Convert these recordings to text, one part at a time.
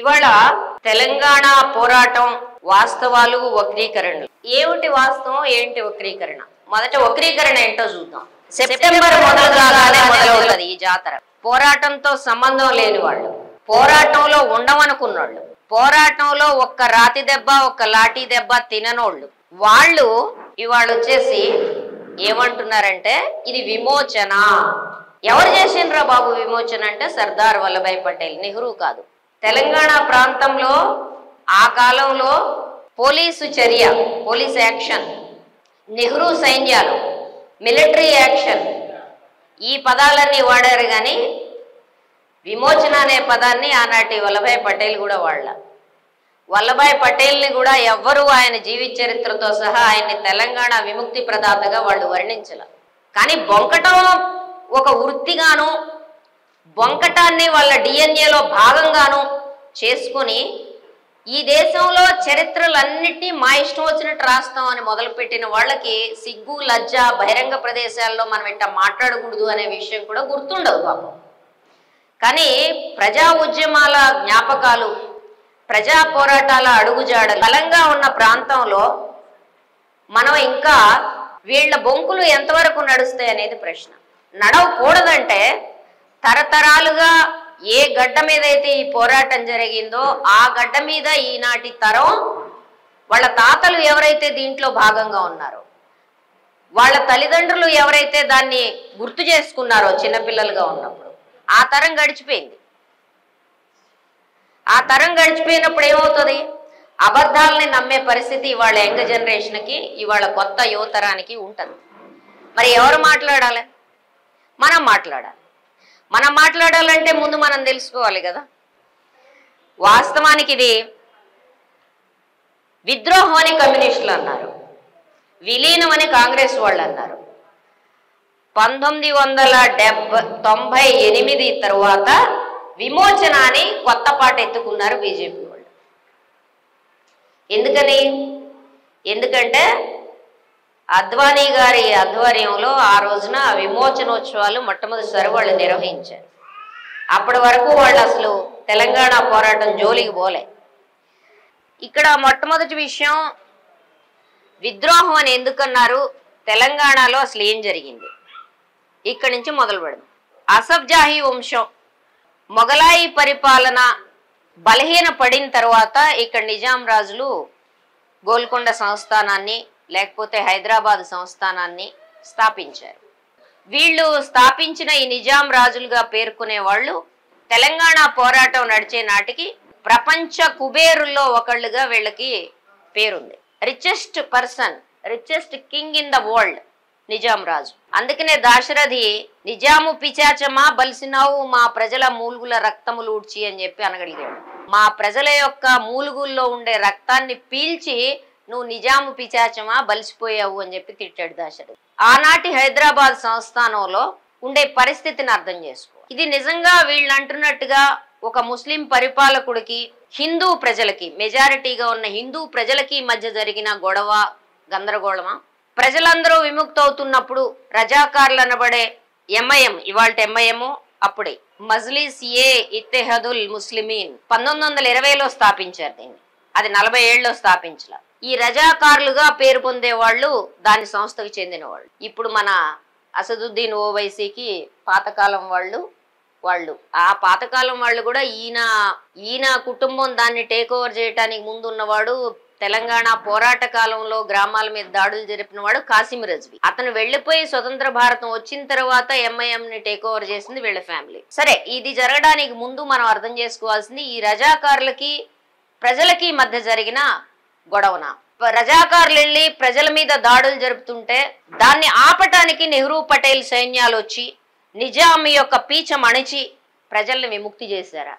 ఇవాళ తెలంగాణ పోరాటం వాస్తవాలు వక్రీకరణలు. ఏమిటి వాస్తవం ఏంటి వక్రీకరణ? మొదట వక్రీకరణ ఏంటో చూద్దాం. సెప్టెంబర్ మొదలు కాగానే మొదలవుతుంది ఈ జాతర. పోరాటంతో సంబంధం లేని వాళ్ళు పోరాటంలో ఉండమనుకున్నోళ్ళు పోరాటంలో ఒక్క రాతి దెబ్బ ఒక్క లాఠీ దెబ్బ తిననోళ్ళు వాళ్ళు ఇవాళ వచ్చేసి ఏమంటున్నారంటే ఇది విమోచన. ఎవరు చేసిండ్రా బాబు విమోచన అంటే సర్దార్ వల్లభాయ్ పటేల్ నెహ్రూ కాదు. తెలంగాణ ప్రాంతంలో ఆ కాలంలో పోలీసు చర్య పోలీస్ యాక్షన్ నెహ్రూ సైన్యాలు మిలిటరీ యాక్షన్ ఈ పదాలన్నీ వాడారు కానీ విమోచన అనే పదాన్ని ఆనాటి వల్లభాయ్ పటేల్ కూడా వాళ్ళ వల్లభాయ్ పటేల్ని కూడా ఎవ్వరూ ఆయన జీవిత చరిత్రతో సహా ఆయన్ని తెలంగాణ విముక్తి ప్రదాతగా వాళ్ళు వర్ణించల. కానీ బొంకటం ఒక వృత్తిగాను బొంకటాన్ని వాళ్ళ డిఎన్ఏలో భాగంగాను చేసుకొని ఈ దేశంలో చరిత్రలన్నిటినీ మా ఇష్టం వచ్చినట్టు రాస్తాం అని మొదలుపెట్టిన వాళ్ళకి సిగ్గు లజ్జ బహిరంగ ప్రదేశాల్లో మనం ఇట్లా మాట్లాడకూడదు అనే విషయం కూడా గుర్తుండదు పాపం. కానీ ప్రజా ఉద్యమాల జ్ఞాపకాలు ప్రజా పోరాటాల అడుగుజాడలు బలంగా ఉన్న ప్రాంతంలో మనం ఇంకా వీళ్ళ బొంకులు ఎంతవరకు నడుస్తాయి అనేది ప్రశ్న. నడవకూడదంటే తరతరాలుగా ఏ గడ్డ మీద అయితే ఈ పోరాటం జరిగిందో ఆ గడ్డ మీద ఈనాటి తరం వాళ్ళ తాతలు ఎవరైతే దీంట్లో భాగంగా ఉన్నారో వాళ్ళ తల్లిదండ్రులు ఎవరైతే దాన్ని గుర్తు చేసుకున్నారో చిన్నపిల్లలుగా ఉన్నప్పుడు ఆ తరం గడిచిపోయింది. ఆ తరం గడిచిపోయినప్పుడు ఏమవుతుంది? అబద్ధాలని నమ్మే పరిస్థితి ఇవాళ యంగ్ జనరేషన్కి ఇవాళ కొత్త యువతరానికి ఉంటుంది. మరి ఎవరు మాట్లాడాలి? మనం మాట్లాడాలి. మనం మాట్లాడాలంటే ముందు మనం తెలుసుకోవాలి కదా. వాస్తవానికి ఇది విద్రోహం అని కమ్యూనిస్టులు అన్నారు. విలీనం అని కాంగ్రెస్ వాళ్ళు అన్నారు. పంతొమ్మిది వందల డెబ్బ తొంభై ఎనిమిది తరువాత విమోచన అని కొత్త పాట ఎత్తుకున్నారు బీజేపీ వాళ్ళు. ఎందుకని? ఎందుకంటే అద్వానీ గారి ఆధ్వర్యంలో ఆ రోజున విమోచనోత్సవాలు మొట్టమొదటిసారి వాళ్ళు నిర్వహించారు. అప్పటి వరకు వాళ్ళు అసలు తెలంగాణ పోరాటం జోలికి పోలే. ఇక్కడ మొట్టమొదటి విషయం విద్రోహం అని ఎందుకన్నారు? తెలంగాణలో అసలు ఏం జరిగింది? ఇక్కడి నుంచి మొదలు పెడదాం. అసబ్జాహీ వంశం మొఘలాయి పరిపాలన బలహీన పడిన తర్వాత ఇక్కడ నిజాం రాజులు గోల్కొండ సంస్థానాన్ని లేకపోతే హైదరాబాద్ సంస్థానాన్ని స్థాపించారు. వీళ్ళు స్థాపించిన ఈ నిజాం రాజులుగా పేర్కొనే వాళ్ళు తెలంగాణ పోరాటం నడిచే నాటికి ప్రపంచ కుబేరుల్లో ఒకళ్ళుగా వీళ్ళకి పేరుంది. Richest person richest king in the world Nizam రాజు. అందుకనే దాశరథి నిజాము పిచాచమా బలిసినావు మా ప్రజల మూలుగుల రక్తములు ఊడ్చి అని చెప్పి అనగలిగాడు. మా ప్రజల యొక్క మూలుగుల్లో ఉండే రక్తాన్ని పీల్చి నువ్వు నిజాము పిచాచమా బలిసిపోయావు అని చెప్పి తిట్టాడు దాశరథి. ఆనాటి హైదరాబాద్ సంస్థానంలో ఉండే పరిస్థితిని అర్థం చేసుకో. ఇది నిజంగా వీళ్ళు అంటున్నట్టుగా ఒక ముస్లిం పరిపాలకుడికి హిందూ ప్రజలకి మెజారిటీగా ఉన్న హిందూ ప్రజలకి మధ్య జరిగిన గొడవ గందరగోళమా? ప్రజలందరూ విముక్తవుతున్నప్పుడు రజాకార్లు అనబడే ఎంఐఎం ఇవాళ ఎంఐఎం అప్పుడే. మజ్లిస్ ఏ ఇత్తెహదుల్ ముస్లిమీన్ పంతొమ్మిది వందల ఇరవైలో స్థాపించారు దీన్ని. అది నలభై ఏళ్ళలో స్థాపించాల ఈ రజాకారులుగా పేరు పొందే వాళ్ళు దాని సంస్థకు చెందిన వాళ్ళు ఇప్పుడు మన అసదుద్దీన్ ఓవైసీకి పాతకాలం వాళ్ళు వాళ్ళు. ఆ పాతకాలం వాళ్ళు కూడా ఈయన ఈయన కుటుంబం దాన్ని టేక్ ఓవర్ చేయడానికి ముందు ఉన్నవాడు తెలంగాణ పోరాట కాలంలో గ్రామాల మీద దాడులు జరిపిన వాడు కాసిం రజ్వి. అతను వెళ్ళిపోయి స్వతంత్ర భారతం వచ్చిన తర్వాత ఎంఐఎం ని టేక్ ఓవర్ చేసింది వీళ్ళ ఫ్యామిలీ. సరే ఇది జరగడానికి ముందు మనం అర్థం చేసుకోవాల్సింది ఈ రజాకారులకి ప్రజలకి మధ్య జరిగిన గొడవన. రజాకారులు వెళ్ళి ప్రజల మీద దాడులు జరుపుతుంటే దాన్ని ఆపటానికి నెహ్రూ పటేల్ సైన్యాలు వచ్చి నిజాం యొక్క పీచం అణిచి ప్రజల్ని విముక్తి చేశారా?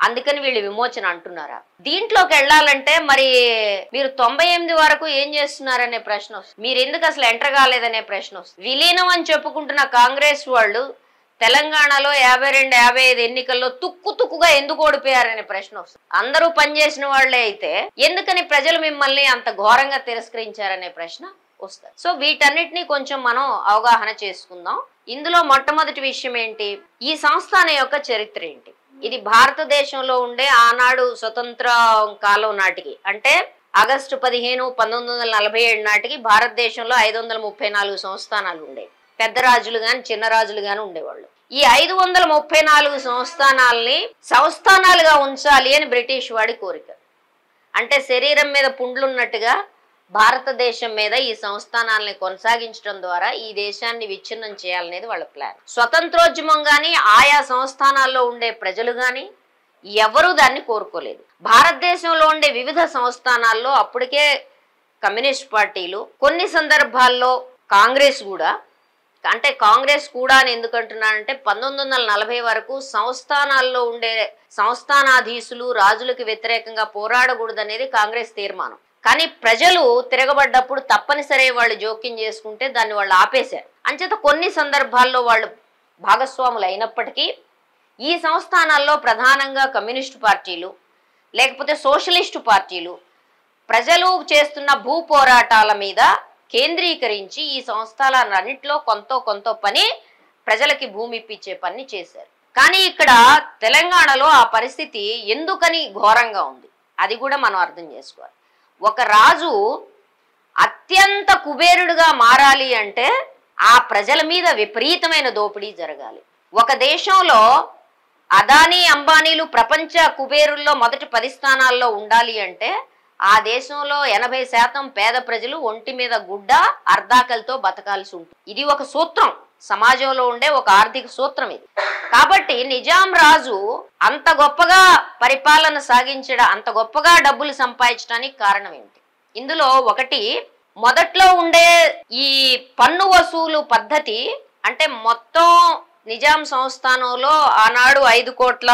అందుకని వీళ్ళు విమోచన అంటున్నారా? దీంట్లోకి వెళ్ళాలంటే మరి మీరు తొంభై ఎనిమిది వరకు ఏం చేస్తున్నారనే ప్రశ్న వస్తుంది మీరు ఎందుకు అసలు ఎంటర్ కాలేదనే ప్రశ్న వస్తుంది విలీనం అని చెప్పుకుంటున్న కాంగ్రెస్ వాళ్ళు తెలంగాణలో యాభై రెండు యాభై ఐదు ఎన్నికల్లో తుక్కు తుక్కుగా ఎందుకు ఓడిపోయారనే ప్రశ్న వస్తుంది. అందరూ పనిచేసిన వాళ్ళే అయితే ఎందుకని ప్రజలు మిమ్మల్ని అంత ఘోరంగా తిరస్కరించారనే ప్రశ్న వస్తుంది. సో వీటన్నిటిని కొంచెం మనం అవగాహన చేసుకుందాం. ఇందులో మొట్టమొదటి విషయం ఏంటి? ఈ సంస్థాన యొక్క చరిత్ర ఏంటి? ఇది భారతదేశంలో ఉండే ఆనాడు స్వతంత్ర కాలం నాటికి అంటే ఆగస్టు పదిహేను పంతొమ్మిది వందల నలభై ఏడు నాటికి భారతదేశంలో ఐదు వందల ముప్పై నాలుగు సంస్థానాలు ఉండేవి. పెద్ద రాజులు గాని చిన్న రాజులు గాని ఉండేవాళ్ళు. ఈ ఐదు వందల ముప్పై నాలుగు సంస్థానాల్ని సంస్థానాలుగా ఉంచాలి అని బ్రిటిష్ వాడి కోరిక. అంటే శరీరం మీద పుండ్లున్నట్టుగా భారతదేశం మీద ఈ సంస్థానాల్ని కొనసాగించడం ద్వారా ఈ దేశాన్ని విచ్ఛిన్నం చేయాలనేది వాళ్ళ ప్లాన్. స్వతంత్రోద్యమం కానీ ఆయా సంస్థానాల్లో ఉండే ప్రజలు కానీ ఎవరూ దాన్ని కోరుకోలేదు. భారతదేశంలో ఉండే వివిధ సంస్థానాల్లో అప్పటికే కమ్యూనిస్ట్ పార్టీలు కొన్ని సందర్భాల్లో కాంగ్రెస్ కూడా అంటే కాంగ్రెస్ కూడా అని ఎందుకంటున్నానంటే పంతొమ్మిది వందల నలభై వరకు సంస్థానాల్లో ఉండే సంస్థానాధీశులు రాజులకు వ్యతిరేకంగా పోరాడకూడదనేది కాంగ్రెస్ తీర్మానం. కానీ ప్రజలు తిరగబడ్డప్పుడు తప్పనిసరి వాళ్ళు జోక్యం చేసుకుంటే దాన్ని వాళ్ళు ఆపేశారు. అంచేత కొన్ని సందర్భాల్లో వాళ్ళు భాగస్వాములు అయినప్పటికీ ఈ సంస్థానాల్లో ప్రధానంగా కమ్యూనిస్టు పార్టీలు లేకపోతే సోషలిస్టు పార్టీలు ప్రజలు చేస్తున్న భూ పోరాటాల మీద కేంద్రీకరించి ఈ సంస్థలన్నింటిలో కొంత కొంత పని ప్రజలకి భూమి ఇప్పించే పని చేశారు. కానీ ఇక్కడ తెలంగాణలో ఆ పరిస్థితి ఎందుకని ఘోరంగా ఉంది? అది కూడా మనం అర్థం చేసుకోవాలి. ఒక రాజు అత్యంత కుబేరుడుగా మారాలి అంటే ఆ ప్రజల మీద విపరీతమైన దోపిడీ జరగాలి. ఒక దేశంలో అదానీ అంబానీలు ప్రపంచ కుబేరుల్లో మొదటి పది స్థానాల్లో ఉండాలి అంటే ఆ దేశంలో ఎనభై శాతం పేద ప్రజలు ఒంటి మీద గుడ్డ అర్ధాకలతో బతకాల్సి ఉంటుంది. ఇది ఒక సూత్రం. సమాజంలో ఉండే ఒక ఆర్థిక సూత్రం ఇది. కాబట్టి నిజాం రాజు అంత గొప్పగా పరిపాలన సాగించడం అంత గొప్పగా డబ్బులు సంపాదించడానికి కారణం ఏంటి ఇందులో ఒకటి మొదట్లో ఉండే ఈ పన్ను వసూలు పద్ధతి అంటే మొత్తం నిజాం సంస్థానంలో ఆనాడు ఐదు కోట్ల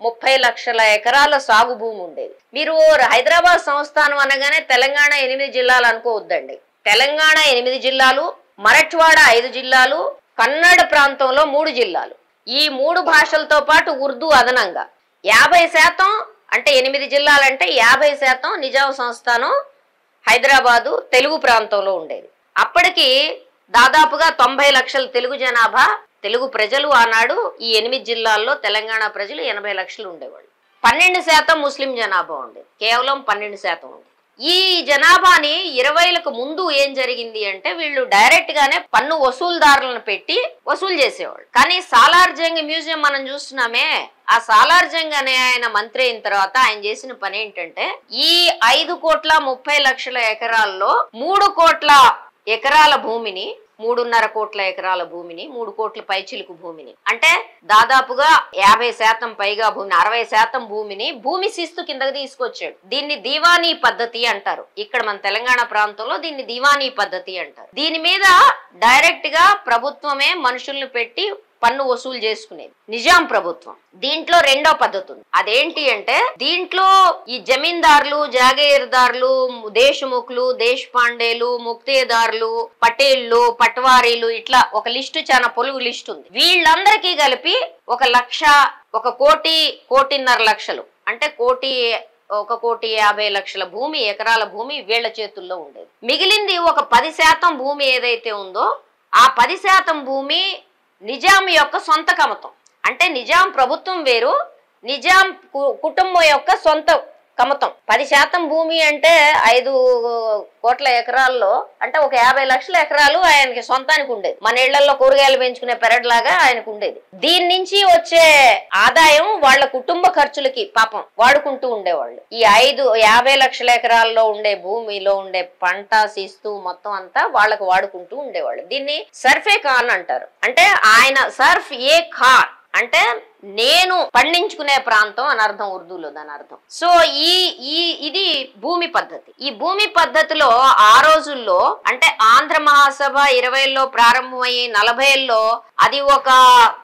ముప్పై లక్షల ఎకరాల సాగు భూమి ఉండేది. మీరు హైదరాబాద్ సంస్థానం అనగానే తెలంగాణ ఎనిమిది జిల్లాలు అనుకోవద్దండి. తెలంగాణ ఎనిమిది జిల్లాలు మరట్వాడ ఐదు జిల్లాలు కన్నడ ప్రాంతంలో మూడు జిల్లాలు. ఈ మూడు భాషలతో పాటు ఉర్దూ అదనంగా. యాభై శాతం అంటే ఎనిమిది జిల్లాలంటే యాభై శాతం నిజాం సంస్థానం హైదరాబాదు తెలుగు ప్రాంతంలో ఉండేది. అప్పటికి దాదాపుగా తొంభై లక్షల తెలుగు జనాభా తెలుగు ప్రజలు ఆనాడు ఈ ఎనిమిది జిల్లాల్లో తెలంగాణ ప్రజలు ఎనభై లక్షలు ఉండేవాళ్ళు. పన్నెండు శాతం ముస్లిం జనాభా ఉండేది కేవలం పన్నెండు శాతం ఉండేది ఈ జనాభాని ఇరవైలకు ముందు ఏం జరిగింది అంటే వీళ్ళు డైరెక్ట్ గానే పన్ను వసూలుదారులను పెట్టి వసూలు చేసేవాళ్ళు. కానీ సాలార్జంగ్ మ్యూజియం మనం చూస్తున్నామే. ఆ సాలార్జంగ్ అనే ఆయన మంత్రి అయిన తర్వాత ఆయన చేసిన పని ఏంటంటే ఈ ఐదు కోట్ల ముప్పై లక్షల ఎకరాల్లో మూడు కోట్ల ఎకరాల భూమిని మూడున్నర కోట్ల ఎకరాల భూమిని మూడు కోట్ల పైచిలుకు భూమిని. అంటే దాదాపుగా యాభై శాతం పైగా భూమిని అరవై శాతం భూమిని భూమి శిస్తు కిందకి తీసుకొచ్చాడు. దీన్ని దీవానీ పద్ధతి అంటారు. ఇక్కడ మన తెలంగాణ ప్రాంతంలో దీన్ని దీవానీ పద్ధతి అంటారు. దీని మీద డైరెక్ట్గా ప్రభుత్వమే మనుషుల్ని పెట్టి పన్ను వసూలు చేసుకునేది. నిజాం ప్రభుత్వం. దీంట్లో రెండో పద్ధతి ఉంది. అదేంటి అంటే దీంట్లో ఈ జమీందారులు జాగీర్దారులు దేశముఖులు దేశపాండేలు ముక్తేదారులు పటేళ్ళు పట్వారీలు ఇట్లా ఒక లిస్టు చాలా పొలుగు లిస్ట్ ఉంది. వీళ్ళందరికీ కలిపి ఒక లక్ష ఒక కోటి కోటిన్నర లక్షలు. అంటే కోటి ఒక కోటి యాభై లక్షల భూమి ఎకరాల భూమి వీళ్ళ చేతుల్లో ఉండేది. మిగిలింది ఒక పది శాతం భూమి ఏదైతే ఉందో ఆ పది శాతం భూమి నిజాం యొక్క సొంత కమతం. అంటే నిజాం ప్రభుత్వం వేరు నిజాం కు- కుటుంబం యొక్క సొంత కమతం. పది శాతం భూమి అంటే ఐదు కోట్ల ఎకరాల్లో అంటే ఒక యాభై లక్షల ఎకరాలు ఆయనకి సొంతానికి ఉండేది మన ఇళ్ళలో కూరగాయలు పెంచుకునే పెరడ్లాగా ఆయనకు ఉండేది. దీని నుంచి వచ్చే ఆదాయం వాళ్ళ కుటుంబ ఖర్చులకి పాపం వాడుకుంటూ ఉండేవాళ్ళు. ఈ ఐదు యాభై లక్షల ఎకరాల్లో ఉండే భూమిలో ఉండే పంట శిస్తు మొత్తం అంతా వాళ్ళకు వాడుకుంటూ ఉండేవాళ్ళు. దీన్ని సర్ఫే కాన్ అంటారు. అంటే ఆయన సర్ఫ్ ఏ కాన్ అంటే నేను పండించుకునే ప్రాంతం అని అర్థం ఉర్దూలో దాని అర్థం. సో ఈ ఈ ఇది భూమి పద్ధతి. ఈ భూమి పద్ధతిలో ఆ రోజుల్లో అంటే ఆంధ్ర మహాసభ ఇరవైలో ప్రారంభమయ్యి నలభైలో అది ఒక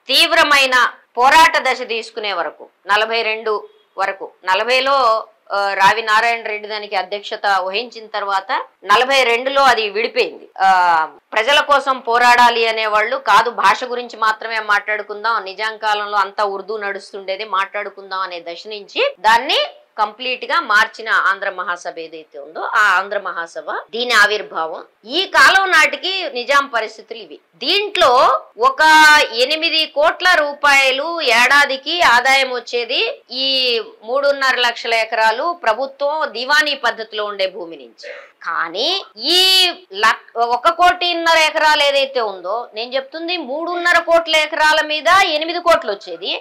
తీవ్రమైన పోరాట దశ తీసుకునే వరకు నలభై రెండు వరకు. నలభైలో రావి నారాయణ రెడ్డి దానికి అధ్యక్షత వహించిన తర్వాత నలభై రెండులో అది విడిపోయింది. ఆ ప్రజల కోసం పోరాడాలి అనేవాళ్ళు కాదు భాష గురించి మాత్రమే మాట్లాడుకుందాం నిజాం కాలంలో అంతా ఉర్దూ నడుస్తుండేది మాట్లాడుకుందాం అనే దశ నుంచి దాన్ని కంప్లీట్గా మార్చిన ఆంధ్ర మహాసభ ఏదైతే ఉందో ఆ ఆంధ్ర మహాసభ దీని ఆవిర్భావం. ఈ కాలం నాటికి నిజాం పరిస్థితులు ఇవి. దీంట్లో ఒక ఎనిమిది కోట్ల రూపాయలు ఏడాదికి ఆదాయం వచ్చేది ఈ మూడున్నర లక్షల ఎకరాలు ప్రభుత్వం దివానీ పద్ధతిలో ఉండే భూమి నుంచి. కానీ ఈ లక్ ఒక కోటిన్నర ఎకరాలు ఏదైతే ఉందో నేను చెప్తుంది మూడున్నర కోట్ల ఎకరాల మీద ఎనిమిది కోట్లు వచ్చేది.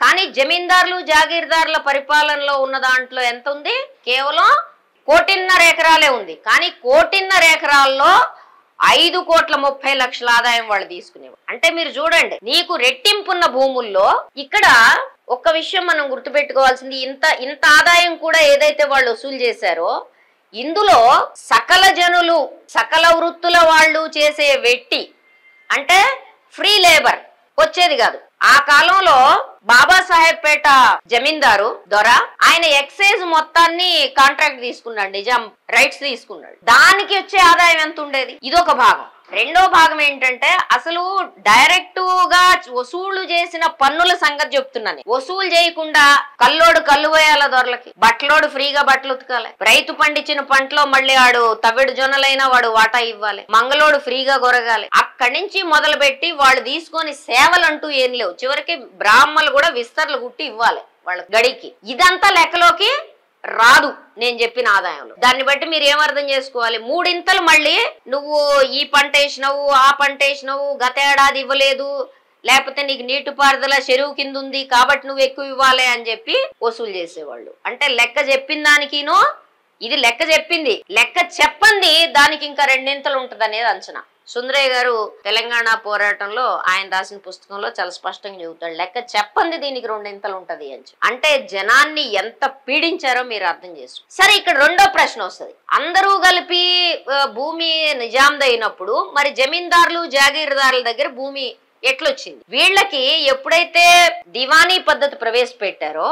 కానీ జమీందారులు జాగీర్దారుల పరిపాలనలో ఉన్న దాంట్లో ఎంత ఉంది కేవలం కోటిన్నర ఎకరాలే ఉంది. కానీ కోటిన్నర ఎకరాల్లో ఐదు కోట్ల ముప్పై లక్షల ఆదాయం వాళ్ళు తీసుకునేవారు అంటే మీరు చూడండి నీకు రెట్టింపున్న భూముల్లో ఇక్కడ ఒక్క విషయం మనం గుర్తుపెట్టుకోవాల్సింది ఇంత ఇంత ఆదాయం కూడా ఏదైతే వాళ్ళు వసూలు చేశారో ఇందులో సకల జనులు సకల వృత్తుల వాళ్ళు చేసే వెట్టి అంటే ఫ్రీ లేబర్ వచ్చేది కాదు. ఆ కాలంలో బాబాసాహెబ్ పేట జమీందారు దొర ఆయన ఎక్సైజ్ మొత్తాన్ని కాంట్రాక్ట్ తీసుకున్నాడు నిజాం రైట్స్ తీసుకున్నాడు. దానికి వచ్చే ఆదాయం ఎంత ఉండేది? ఇదొక భాగం. రెండో భాగం ఏంటంటే అసలు డైరెక్ట్గా వసూలు చేసిన పన్నుల సంగతి చెప్తున్నాను వసూలు చేయకుండా కల్లోడు కళ్ళు పోయాల దొరలకి? బట్టలోడు ఫ్రీగా బట్టలు ఉతకాలి. రైతు పండించిన పంటలో మళ్ళీ వాడు తవిడు జొన్నలైనా వాడు వాటా ఇవ్వాలి. మంగళోడు ఫ్రీగా గొరగాలి. అక్కడి నుంచి మొదలు పెట్టి వాళ్ళు తీసుకొని సేవలు అంటూ ఏం లేవు. చివరికి బ్రాహ్మలు కూడా విస్తరలు కుట్టి ఇవ్వాలి వాళ్ళ గడికి. ఇదంతా లెక్కలోకి రాదు నేను చెప్పిన ఆదాయంలో. దాన్ని బట్టి మీరు ఏమర్థం చేసుకోవాలి? మూడింతలు మళ్ళీ నువ్వు ఈ పంట వేసినావు ఆ పంట వేసినావు గత ఏడాది ఇవ్వలేదు లేకపోతే నీకు నీటిపారుదల చెరువు కింద ఉంది కాబట్టి నువ్వు ఎక్కువ ఇవ్వాలి అని చెప్పి వసూలు చేసేవాళ్ళు. అంటే లెక్క చెప్పిన దానికినో ఇది లెక్క చెప్పింది. లెక్క చెప్పంది దానికి ఇంకా రెండింతలు ఉంటుంది అనేది అంచనా. సుందరయ్య గారు తెలంగాణ పోరాటంలో ఆయన రాసిన పుస్తకంలో చాలా స్పష్టంగా చెబుతాడు. లెక్క చెప్పండి దీనికి రెండింతలు ఉంటది అని అంటే జనాన్ని ఎంత పీడించారో మీరు అర్థం చేసు సరే ఇక్కడ రెండో ప్రశ్న వస్తుంది. అందరూ కలిపి భూమి నిజాందైనప్పుడు మరి జమీందారులు జాగీర్దారుల దగ్గర భూమి ఎట్లొచ్చింది? వీళ్ళకి ఎప్పుడైతే దివానీ పద్ధతి ప్రవేశపెట్టారో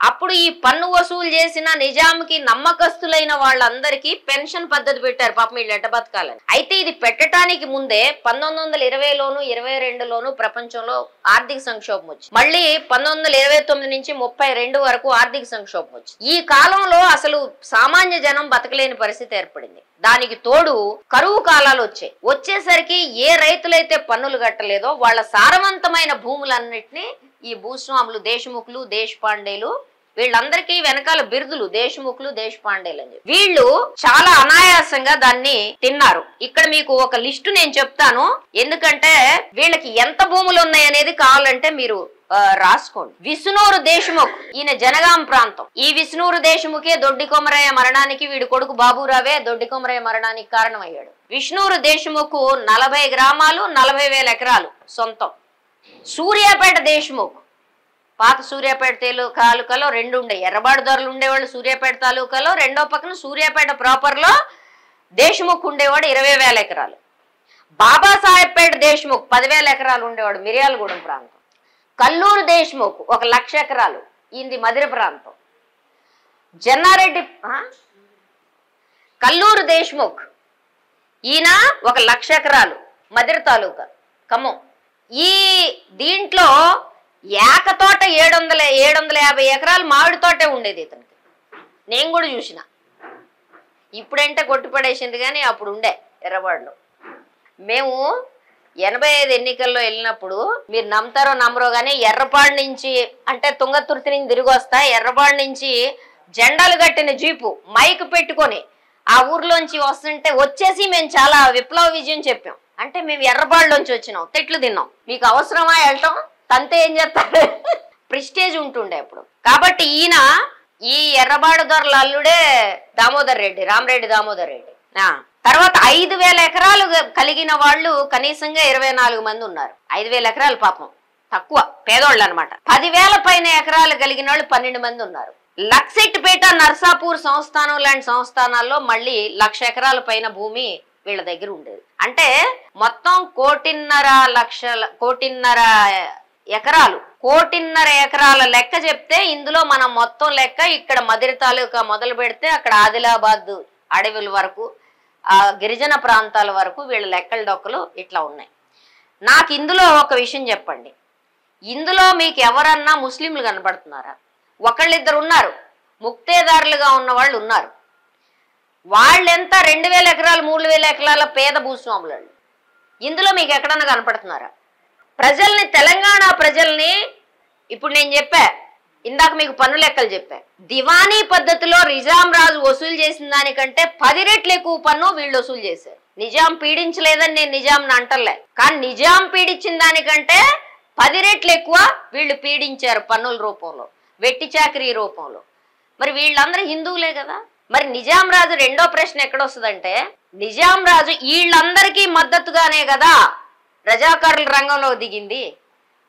అప్పుడు ఈ పన్ను వసూలు చేసిన నిజాంకి నమ్మకస్తులైన వాళ్ళందరికీ పెన్షన్ పద్ధతి పెట్టారు. పాపం వీళ్ళు ఎట్ట బతకాలని. అయితే ఇది పెట్టడానికి ముందే పంతొమ్మిది వందల ఇరవైలోను ఇరవై రెండులోను ప్రపంచంలో ఆర్థిక సంక్షోభం వచ్చి మళ్ళీ పంతొమ్మిది వందల ఇరవై తొమ్మిది నుంచి ముప్పై రెండు వరకు ఆర్థిక సంక్షోభం వచ్చి ఈ కాలంలో అసలు సామాన్య జనం బతకలేని పరిస్థితి ఏర్పడింది. దానికి తోడు కరువు కాలాలు వచ్చాయి. వచ్చేసరికి ఏ రైతులైతే పన్నులు కట్టలేదో వాళ్ళ సారవంతమైన భూములన్నింటినీ ఈ భూస్వాములు దేశముఖులు దేశపాండేలు వీళ్ళందరికీ వెనకాల బిరుదులు దేశముఖులు దేశపాండేలు అని వీళ్ళు చాలా అనాయాసంగా దాన్ని తిన్నారు. ఇక్కడ మీకు ఒక లిస్టు నేను చెప్తాను. ఎందుకంటే వీళ్ళకి ఎంత భూములు ఉన్నాయి అనేది కావాలంటే మీరు రాసుకోండి. విష్ణూరు దేశముఖ్ ఈయన జనగాం ప్రాంతం. ఈ విష్ణూరు దేశముఖే దొడ్డి కొమరయ్య మరణానికి వీడి కొడుకు బాబురావే దొడ్డి కొమరయ్య మరణానికి కారణమయ్యాడు. విష్ణూరు దేశముఖ్ నలభై గ్రామాలు నలభై వేల ఎకరాలు సొంతం. సూర్యాపేట దేశముఖ్ పాత సూర్యాపేట తేలు తాలూకాలో రెండు ఉండే ఎర్రబాడు ధరలు ఉండేవాళ్ళు సూర్యాపేట తాలూకాలో. రెండో పక్కన సూర్యాపేట ప్రాపర్లో దేశముఖ్ ఉండేవాడు ఇరవై వేల ఎకరాలు. బాబాసాహెబ్పేట దేశముఖ్ పదివేల ఎకరాలు ఉండేవాడు మిర్యాలగూడెం ప్రాంతం. కల్లూరు దేశముఖ్ ఒక లక్ష ఎకరాలు. ఇది మధుర ప్రాంతం. జన్నారెడ్డి కల్లూరు దేశముఖ్ ఈయన ఒక లక్ష ఎకరాలు. మధుర తాలూకా. ఖమ్మం. ఈ దీంట్లో ఏక తోట ఏడు వందల ఏడు వందల యాభై ఎకరాలు మామిడి తోటే ఉండేది ఇతనికి. నేను కూడా చూసిన. ఇప్పుడంటే కొట్టుపడేసింది కానీ అప్పుడు ఉండే ఎర్రబాడులో. మేము ఎనభై ఐదు ఎన్నికల్లో వెళ్ళినప్పుడు మీరు నమ్ముతారో నమ్మరో కానీ ఎర్రపాడు నుంచి అంటే తుంగతుర్తి నుంచి తిరిగి వస్తా ఎర్రపాడు నుంచి జెండాలు కట్టిన జీపు మైక్ పెట్టుకొని ఆ ఊర్లోంచి వస్తుంటే వచ్చేసి మేము చాలా విప్లవ విజయం చెప్పాం. అంటే మేము ఎర్రబాళ్ళలోంచి వచ్చినాం తిట్లు తిన్నాం. మీకు అవసరమా వెళ్ళటం? తంతే ఏం చేస్తారు ప్రిస్టేజ్ ఉంటుండే అప్పుడు. కాబట్టి ఈయన ఈ ఎర్రబాడు దొరల అల్లుడే దామోదర్ రెడ్డి రామరెడ్డి దామోదర్ రెడ్డి. ఆ, తర్వాత ఐదు వేల ఎకరాలు కలిగిన వాళ్ళు కనీసంగా ఇరవై నాలుగు మంది ఉన్నారు. ఐదు వేల ఎకరాలు పాపం. తక్కువ. పేదోళ్ళు అనమాట పదివేల పైన ఎకరాలు కలిగిన వాళ్ళు పన్నెండు మంది ఉన్నారు. లక్సెట్పేట నర్సాపూర్ సంస్థానం లాంటి సంస్థానాల్లో మళ్ళీ లక్ష ఎకరాల పైన భూమి వీళ్ళ దగ్గర ఉండేది. అంటే మొత్తం కోటిన్నర లక్షల కోటిన్నర ఎకరాలు కోటిన్నర ఎకరాల లెక్క చెప్తే ఇందులో మనం మొత్తం లెక్క ఇక్కడ మదిరి తాలూకా మొదలు పెడితే అక్కడ ఆదిలాబాద్ అడవుల వరకు ఆ గిరిజన ప్రాంతాల వరకు వీళ్ళ లెక్కల డొక్కలు ఇట్లా ఉన్నాయి. నాకు ఇందులో ఒక విషయం చెప్పండి. ఇందులో మీకు ఎవరన్నా ముస్లింలు కనబడుతున్నారా ఒకళ్ళిద్దరు ఉన్నారు ముక్తేదారులుగా ఉన్న వాళ్ళు ఉన్నారు వాళ్ళెంత రెండు వేల ఎకరాలు మూడు వేల ఎకరాల పేద భూస్వాములు ఇందులో మీకు ఎక్కడన్నా కనపడుతున్నారా? ప్రజల్ని తెలంగాణ ప్రజల్ని ఇప్పుడు నేను చెప్పా ఇందాక మీకు పన్ను లెక్కలు చెప్పా. దివానీ పద్ధతిలో నిజాం రాజు వసూలు చేసిన దానికంటే పది రెట్లు ఎక్కువ పన్ను వీళ్ళు వసూలు చేశారు. నిజాం పీడించలేదని నేను నిజాంని అంటలే. కానీ నిజాం పీడించిన దానికంటే పది రెట్లు ఎక్కువ వీళ్ళు పీడించారు పన్నుల రూపంలో. వెట్టి చాకరీ రూపంలో. మరి వీళ్ళందరూ హిందువులే కదా? మరి నిజాం రాజు రెండో ప్రశ్న ఎక్కడొస్తుందంటే నిజాం రాజు వీళ్ళందరికీ మద్దతుగానే కదా రజాకారుల రంగంలో దిగింది?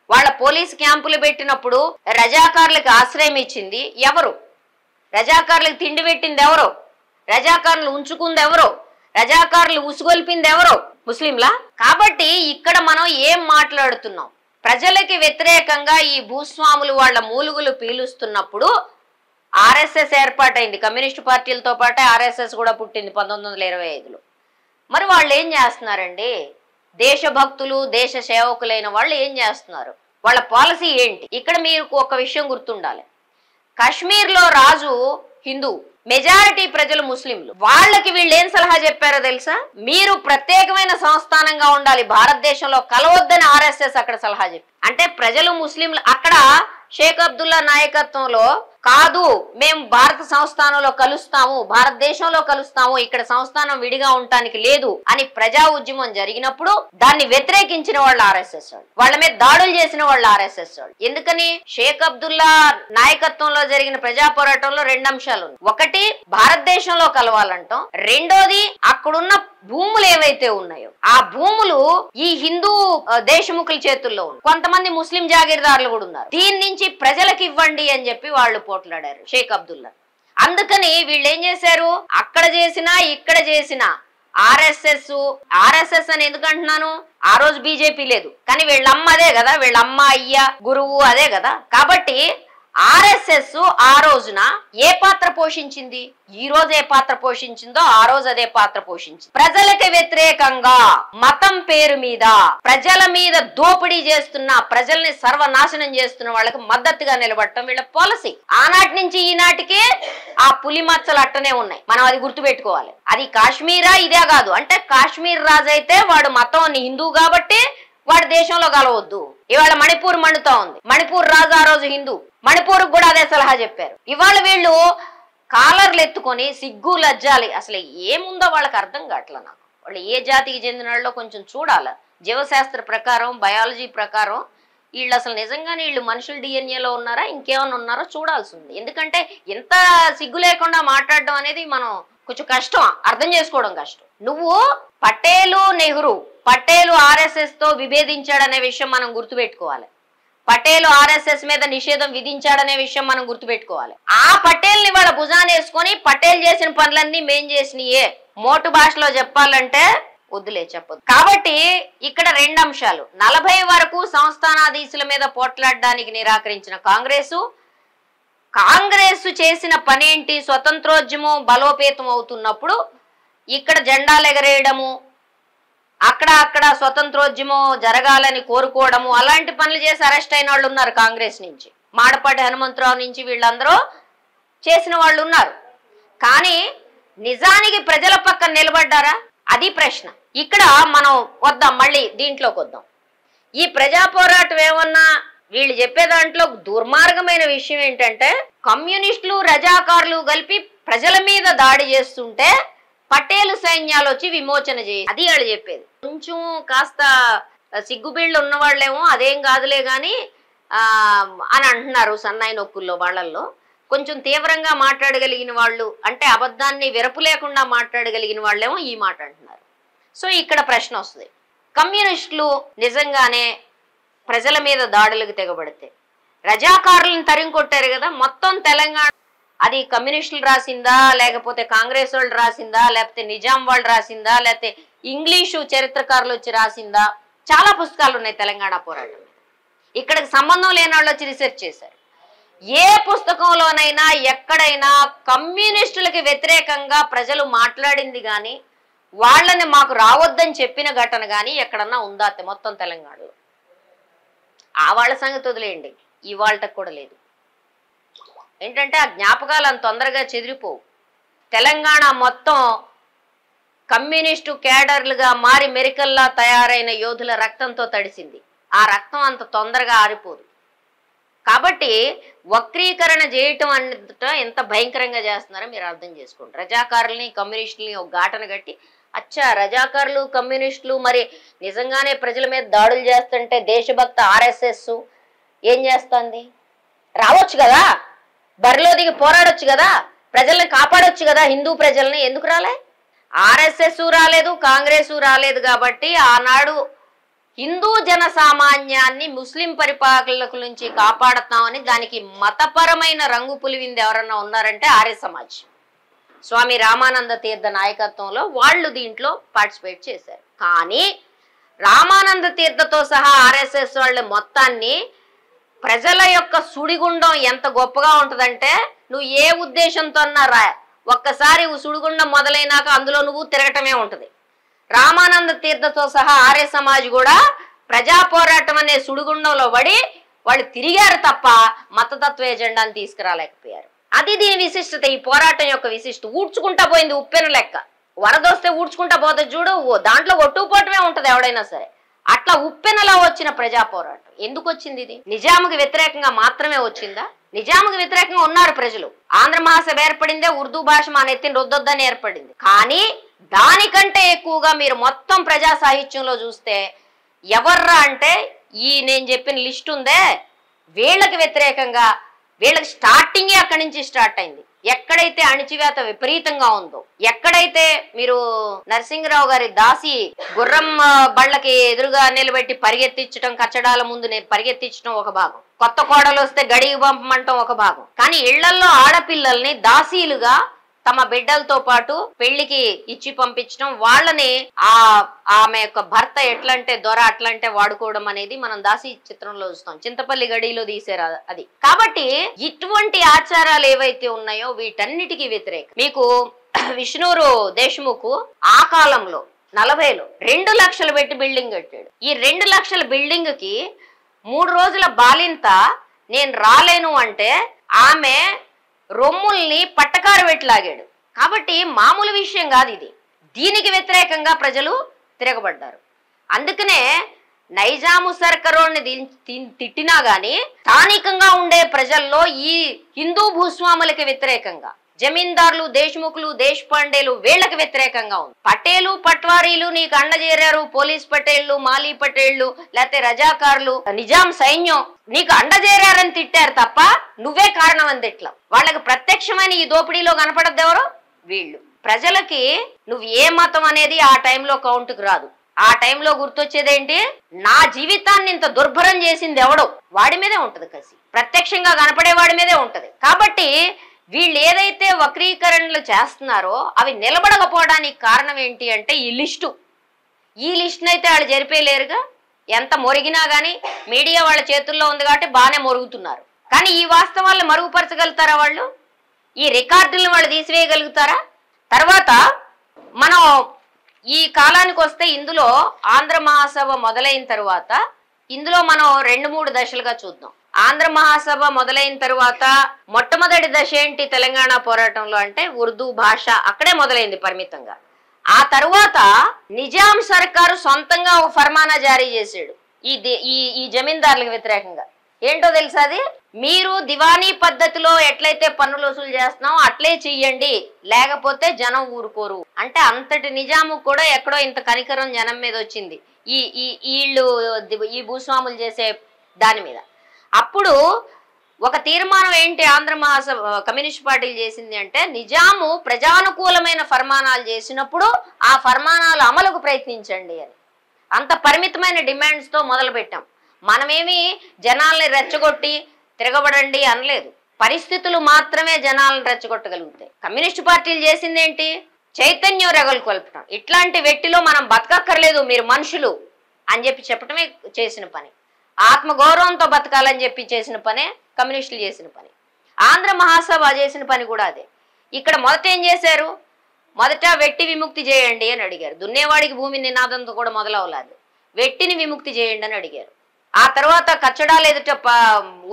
వాళ్ళ పోలీస్ క్యాంపులు పెట్టినప్పుడు రజాకారులకు ఆశ్రయం ఇచ్చింది ఎవరు? రజాకారులకు తిండి పెట్టింది ఎవరు? రజాకారులు ఉంచుకుంది ఎవరు? రజాకారులు ఉసుగొల్పింది ఎవరు? ముస్లింలా? కాబట్టి ఇక్కడ మనం ఏం మాట్లాడుతున్నాం? ప్రజలకి వ్యతిరేకంగా ఈ భూస్వాములు వాళ్ళ మూలుగులు పీలుస్తున్నప్పుడు ఆర్ఎస్ఎస్ ఏర్పాటైంది. కమ్యూనిస్ట్ పార్టీలతో పాటే ఆర్ఎస్ఎస్ కూడా పుట్టింది పంతొమ్మిది వందల ఇరవై ఐదులో. మరి వాళ్ళు ఏం చేస్తున్నారండి? దేశభక్తులు దేశ సేవకులైన వాళ్ళు ఏం చేస్తున్నారు? వాళ్ళ పాలసీ ఏంటి? ఇక్కడ మీకు ఒక విషయం గుర్తుండాలి. కాశ్మీర్లో రాజు హిందూ. మెజారిటీ ప్రజలు ముస్లింలు. వాళ్ళకి వీళ్ళు ఏం సలహా చెప్పారో తెలుసా? మీరు ప్రత్యేకమైన సంస్థానంగా ఉండాలి. భారతదేశంలో కలవద్దని ఆర్ఎస్ఎస్ అక్కడ సలహా చెప్పి. అంటే ప్రజలు ముస్లింలు అక్కడ షేక్ అబ్దుల్లా నాయకత్వంలో కాదు మేము భారత సంస్థానంలో కలుస్తాము భారతదేశంలో కలుస్తాము ఇక్కడ సంస్థానం విడిగా ఉండటానికి లేదు అని ప్రజా ఉద్యమం జరిగినప్పుడు దాన్ని వ్యతిరేకించిన వాళ్ళు ఆర్ఎస్ఎస్ వాళ్ళు. వాళ్ళ మీద దాడులు చేసిన వాళ్ళు ఆర్ఎస్ఎస్ వాళ్ళు. ఎందుకని? షేక్ అబ్దుల్లా నాయకత్వంలో జరిగిన ప్రజా పోరాటంలో రెండు అంశాలు ఉన్నాయి. ఒకటి భారతదేశంలో కలవాలంటాం. రెండోది అక్కడున్న భూములు ఏవైతే ఉన్నాయో ఆ భూములు ఈ హిందూ దేశముఖుల చేతుల్లో ఉన్నాయి. కొంతమంది ముస్లిం జాగీర్దారులు కూడా ఉన్నారు. దీని నుంచి ప్రజలకు ఇవ్వండి అని చెప్పి వాళ్ళు పోట్లాడారు షేక్ అబ్దుల్లా. అందుకని వీళ్ళు ఏం చేశారు? అక్కడ చేసినా ఇక్కడ చేసినా. ఆర్ఎస్ఎస్ ఆర్ఎస్ఎస్ అని ఎందుకంటున్నాను ఆ రోజు బీజేపీ లేదు. కానీ వీళ్ళ అమ్మ అదే కదా వీళ్ళమ్మ అయ్య గురువు అదే కదా. కాబట్టి ఆర్ఎస్ఎస్ ఆ రోజున ఏ పాత్ర పోషించింది? ఈ రోజు ఏ పాత్ర పోషించిందో ఆ రోజు అదే పాత్ర పోషించింది. ప్రజలకి వ్యతిరేకంగా మతం పేరు మీద ప్రజల మీద దోపిడీ చేస్తున్న ప్రజల్ని సర్వనాశనం చేస్తున్న వాళ్ళకి మద్దతుగా నిలబడటం వీళ్ళ పాలసీ. ఆనాటి నుంచి ఈనాటికి ఆ పులి మచ్చలు అట్టనే ఉన్నాయి. మనం అది గుర్తుపెట్టుకోవాలి. అది కాశ్మీరా ఇదే కాదు. అంటే కాశ్మీర్ రాజు అయితే వాడు మతం హిందూ కాబట్టి వాడు దేశంలో కలవద్దు. ఇవాళ మణిపూర్ మండుతా ఉంది. మణిపూర్ రాజు ఆ రోజు హిందూ. మణిపూర్ కూడా అదే సలహా చెప్పారు. ఇవాళ వీళ్ళు కాలర్లు ఎత్తుకొని సిగ్గు లజ్జాలి అసలు ఏముందో వాళ్ళకి అర్థం కావట్లే నాకు. వాళ్ళు ఏ జాతికి చెందిన వాళ్ళో కొంచెం చూడాలి. జీవశాస్త్ర ప్రకారం బయాలజీ ప్రకారం వీళ్ళు అసలు నిజంగానే వీళ్ళు మనుషుల డిఎన్ఏలో ఉన్నారా ఇంకేమైనా ఉన్నారో చూడాల్సి ఉంది. ఎందుకంటే ఎంత సిగ్గు లేకుండా మాట్లాడడం అనేది మనం కొంచెం కష్టం. అర్థం చేసుకోవడం కష్టం. నువ్వు పటేలు నెహ్రూ పటేలు ఆర్ఎస్ఎస్తో విభేదించాడనే విషయం మనం గుర్తుపెట్టుకోవాలి. పటేల్ ఆర్ఎస్ఎస్ మీద నిషేధం విధించాడనే విషయం మనం గుర్తుపెట్టుకోవాలి. ఆ పటేల్ని వాళ్ళ భుజాన్ని వేసుకొని పటేల్ చేసిన పనులన్నీ మేం చేసినయే. మోటు భాషలో చెప్పాలంటే వద్దులే చెప్పదు కాబట్టి ఇక్కడ రెండు అంశాలు. నలభై వరకు సంస్థానాధీశుల మీద పోట్లాడడానికి నిరాకరించిన కాంగ్రెసు. కాంగ్రెస్ చేసిన పనేంటి? స్వతంత్రోద్యమం బలోపేతం అవుతున్నప్పుడు ఇక్కడ జెండాలు ఎగరేయడము అక్కడ అక్కడ స్వతంత్రోద్యమం జరగాలని కోరుకోవడము అలాంటి పనులు చేసి అరెస్ట్ అయిన వాళ్ళు ఉన్నారు కాంగ్రెస్ నుంచి. మాడపాటి హనుమంతరావు నుంచి వీళ్ళందరూ చేసిన వాళ్ళు ఉన్నారు. కానీ నిజానికి ప్రజల పక్కన నిలబడ్డారా? అది ప్రశ్న. ఇక్కడ మనం వద్దాం మళ్ళీ దీంట్లోకి వద్దాం. ఈ ప్రజా పోరాటం ఏమన్నా వీళ్ళు చెప్పే దాంట్లో దుర్మార్గమైన విషయం ఏంటంటే కమ్యూనిస్టులు రజాకారులు కలిపి ప్రజల మీద దాడి చేస్తుంటే పటేలు సైన్యాలు వచ్చి విమోచన చేయి అది వాళ్ళు చెప్పేది. కొంచెం కాస్త సిగ్గుబిళ్ళు ఉన్నవాళ్ళేమో అదేం కాదులే కానీ అని అంటున్నారు సన్నాయి నొక్కుల్లో వాళ్ళల్లో. కొంచెం తీవ్రంగా మాట్లాడగలిగిన వాళ్ళు అంటే అబద్ధాన్ని విరపు లేకుండా మాట్లాడగలిగిన వాళ్ళేమో ఈ మాట అంటున్నారు. సో ఇక్కడ ప్రశ్న వస్తుంది. కమ్యూనిస్టులు నిజంగానే ప్రజల మీద దాడులకు తెగబడితే రజాకారులను తరిమి కొట్టారు కదా మొత్తం తెలంగాణ అది కమ్యూనిస్టులు రాసిందా లేకపోతే కాంగ్రెస్ వాళ్ళు రాసిందా లేకపోతే నిజాం వాళ్ళు రాసిందా లేకపోతే ఇంగ్లీషు చరిత్రకారులు వచ్చి రాసిందా? చాలా పుస్తకాలు ఉన్నాయి తెలంగాణ పోరాటం ఇక్కడికి సంబంధం లేని వాళ్ళు వచ్చి రీసెర్చ్ చేశారు. ఏ పుస్తకంలోనైనా ఎక్కడైనా కమ్యూనిస్టులకి వ్యతిరేకంగా ప్రజలు మాట్లాడింది కానీ వాళ్ళని మాకు రావద్దని చెప్పిన ఘటన కానీ ఎక్కడన్నా ఉందా మొత్తం తెలంగాణలో? ఆ వాళ్ళ సంగతి వదిలేయండి. ఇవాళకి కూడా లేదు. ఏంటంటే ఆ జ్ఞాపకాలు అంత తొందరగా చెదిరిపోవు. తెలంగాణ మొత్తం కమ్యూనిస్టు కేడర్లుగా మారి మెరికల్లా తయారైన యోధుల రక్తంతో తడిసింది. ఆ రక్తం అంత తొందరగా ఆరిపోదు. కాబట్టి వక్రీకరణ చేయటం అన్నట ఎంత భయంకరంగా చేస్తున్నారో మీరు అర్థం చేసుకోండి. రజాకారుల్ని కమ్యూనిస్టులని ఒక ఘాటన కట్టి అచ్చా రజాకారులు కమ్యూనిస్టులు మరి నిజంగానే ప్రజల మీద దాడులు చేస్తుంటే దేశభక్త ఆర్ఎస్ఎస్ ఏం చేస్తుంది? రావచ్చు కదా? బరిలో దిగి పోరాడొచ్చు కదా? ప్రజల్ని కాపాడొచ్చు కదా? హిందూ ప్రజల్ని ఎందుకు రాలే? ఆర్ఎస్ఎస్ రాలేదు కాంగ్రెస్ రాలేదు కాబట్టి ఆనాడు హిందూ జన సామాన్యాన్ని ముస్లిం పరిపాలకుల నుంచి కాపాడుతామని దానికి మతపరమైన రంగు పులివింది ఎవరన్నా ఉన్నారంటే ఆర్య సమాజ్. స్వామి రామానంద తీర్థ నాయకత్వంలో వాళ్ళు దీంట్లో పార్టిసిపేట్ చేశారు. కానీ రామానంద తీర్థతో సహా ఆర్ఎస్ఎస్ వాళ్ళ మొత్తాన్ని ప్రజల యొక్క సుడిగుండం ఎంత గొప్పగా ఉంటుందంటే నువ్వు ఏ ఉద్దేశంతో రా ఒక్కసారి సుడిగుండం మొదలైనాక అందులో నువ్వు తిరగటమే ఉంటుంది. రామానంద తీర్థతో సహా ఆర్య సమాజ్ కూడా ప్రజా పోరాటం అనే సుడిగుండంలో పడి వాళ్ళు తిరిగారు తప్ప మతతత్వ ఎజెండాని తీసుకురాలేకపోయారు. అది దీని విశిష్టత ఈ పోరాటం యొక్క విశిష్టత ఊడ్చుకుంటా పోయింది ఉప్పెన లెక్క. వరదొస్తే ఊడ్చుకుంటా పోతే చూడు ఓ దాంట్లో కొట్టుకుపోవటమే ఉంటుంది ఎవడైనా సరే. అట్లా ఉప్పెనలా వచ్చిన ప్రజా పోరాటం ఎందుకు వచ్చింది ఇది? నిజాముకి వ్యతిరేకంగా మాత్రమే వచ్చిందా? నిజాముకి వ్యతిరేకంగా ఉన్నారు ప్రజలు. ఆంధ్ర మహాసభ ఏర్పడిందే ఉర్దూ భాష మా నెత్తిన రొద్దొద్దని ఏర్పడింది. కానీ దానికంటే ఎక్కువగా మీరు మొత్తం ప్రజా సాహిత్యంలో చూస్తే ఎవర్రా అంటే ఈ నేను చెప్పిన లిస్ట్ ఉందే? వీళ్ళకి వ్యతిరేకంగా వీళ్ళకి స్టార్టింగే అక్కడి నుంచి స్టార్ట్ అయింది. ఎక్కడైతే అణిచివేత విపరీతంగా ఉందో ఎక్కడైతే మీరు నరసింహరావు గారి దాసి గుర్రం బళ్ళకి ఎదురుగా నిలబెట్టి పరిగెత్తించడం కచ్చడాల ముందు పరిగెత్తించడం ఒక భాగం. కొత్త కోడలు వస్తే గడికి పంపమంటం ఒక భాగం. కానీ ఇళ్ళల్లో ఆడపిల్లల్ని దాసీలుగా తమ బిడ్డలతో పాటు పెళ్ళికి ఇచ్చి పంపించడం వాళ్ళని ఆ ఆమె యొక్క భర్త ఎట్లంటే దొర అట్లంటే వాడుకోవడం అనేది మనం దాసి చిత్రంలో చూస్తాం. చింతపల్లి గడిలో తీసారు అది. కాబట్టి ఇటువంటి ఆచారాలు ఏవైతే ఉన్నాయో వీటన్నిటికీ వ్యతిరేకం. మీకు విష్ణువురు దేశముఖు ఆ కాలంలో నలభైలో రెండు లక్షలు పెట్టి బిల్డింగ్ కట్టాడు. ఈ రెండు లక్షల బిల్డింగ్కి మూడు రోజుల బాలింత నేను రాలేను అంటే ఆమె రొమ్ముల్ని పట్టకారు పెట్టి లాగాడు కాబట్టి మామూలు విషయం కాదు ఇది. దీనికి వ్యతిరేకంగా ప్రజలు తిరగబడ్డారు. అందుకనే నైజాము సర్కరోడ్ని తి- తిట్టినా గాని స్థానికంగా ఉండే ప్రజల్లో ఈ హిందూ భూస్వాములకి వ్యతిరేకంగా జమీందార్లు దేశ్ముఖులు దేశ్ పాండేలు వీళ్ళకి వ్యతిరేకంగా ఉంది. పటేలు పట్వారీలు నీకు అండ చేరారు పోలీస్ పటేళ్ళు మాలీ పటేళ్ళు లేకపోతే రజాకారులు నిజాం సైన్యం నీకు అండ చేరారని తిట్టారు తప్ప నువ్వే కారణం అని తిట్ల వాళ్ళకి ప్రత్యక్షమైన ఈ దోపిడీలో కనపడద్దు ఎవరు? వీళ్ళు. ప్రజలకి నువ్వు ఏ మతం అనేది ఆ టైంలో కౌంట్కి రాదు. ఆ టైంలో గుర్తొచ్చేదేంటి? నా జీవితాన్ని ఇంత దుర్భరం చేసింది ఎవడో? వాడి మీదే ఉంటది కసి. ప్రత్యక్షంగా కనపడే వాడి మీదే ఉంటది. కాబట్టి వీళ్ళు ఏదైతే వక్రీకరణలు చేస్తున్నారో అవి నిలబడకపోవడానికి కారణం ఏంటి అంటే ఈ లిస్టు. ఈ లిస్టును అయితే వాళ్ళు జరిపేయలేరుగా ఎంత మొరిగినా కానీ మీడియా వాళ్ళ చేతుల్లో ఉంది కాబట్టి బాగానే మొరుగుతున్నారు. కానీ ఈ వాస్తవాలను మరుగుపరచగలుగుతారా వాళ్ళు? ఈ రికార్డులను వాళ్ళు తీసివేయగలుగుతారా? తర్వాత మనం ఈ కాలానికి వస్తే ఇందులో ఆంధ్ర మహాసభ మొదలైన తర్వాత ఇందులో మనం రెండు మూడు దశలుగా చూద్దాం. ఆంధ్ర మహాసభ మొదలైన తర్వాత మొట్టమొదటి దశ ఏంటి తెలంగాణ పోరాటంలో అంటే ఉర్దూ భాష అక్కడే మొదలైంది పరిమితంగా. ఆ తరువాత నిజాం సర్కారు సొంతంగా ఒక ఫర్మానా జారీ చేశాడు. ఈ ఈ ఈ జమీందారులకు వ్యతిరేకంగా. ఏంటో తెలుసా అది? మీరు దివానీ పద్ధతిలో ఎట్లయితే పన్నులు వసూలు చేస్తున్నామో అట్లే చెయ్యండి. లేకపోతే జనం ఊరుకోరు. అంటే అంతటి నిజాము కూడా ఎక్కడో ఇంత కనికరం జనం మీద వచ్చింది. ఈ ఈ వీళ్ళు ఈ భూస్వాములు చేసే దాని మీద. అప్పుడు ఒక తీర్మానం ఏంటి? ఆంధ్ర మహాసభ కమ్యూనిస్ట్ పార్టీలు చేసింది అంటే నిజాము ప్రజానుకూలమైన ఫర్మానాలు చేసినప్పుడు ఆ ఫర్మానాలు అమలుకు ప్రయత్నించండి అని. అంత పరిమితమైన డిమాండ్స్తో మొదలుపెట్టాం మనమేమి జనాల్ని రెచ్చగొట్టి తిరగబడండి అనలేదు. పరిస్థితులు మాత్రమే జనాలను రెచ్చగొట్టగలుగుతాయి కమ్యూనిస్ట్ పార్టీలు చేసింది ఏంటి? చైతన్యం రెగలుకొల్పటం ఇట్లాంటి వ్యక్తిలో మనం బతకక్కర్లేదు మీరు మనుషులు అని చెప్పి చెప్పటమే చేసిన పని. ఆత్మ గౌరవంతో బతకాలని చెప్పి చేసిన పనే కమ్యూనిస్టులు చేసిన పని. ఆంధ్ర మహాసభ చేసిన పని కూడా అదే. ఇక్కడ మొదట ఏం చేశారు? మొదట వెట్టి విముక్తి చేయండి అని అడిగారు. దున్నేవాడికి భూమి నినాదంతో కూడా మొదలవలేదు వెట్టిని విముక్తి చేయండి అని అడిగారు. ఆ తర్వాత కచ్చడాలు ఎదుట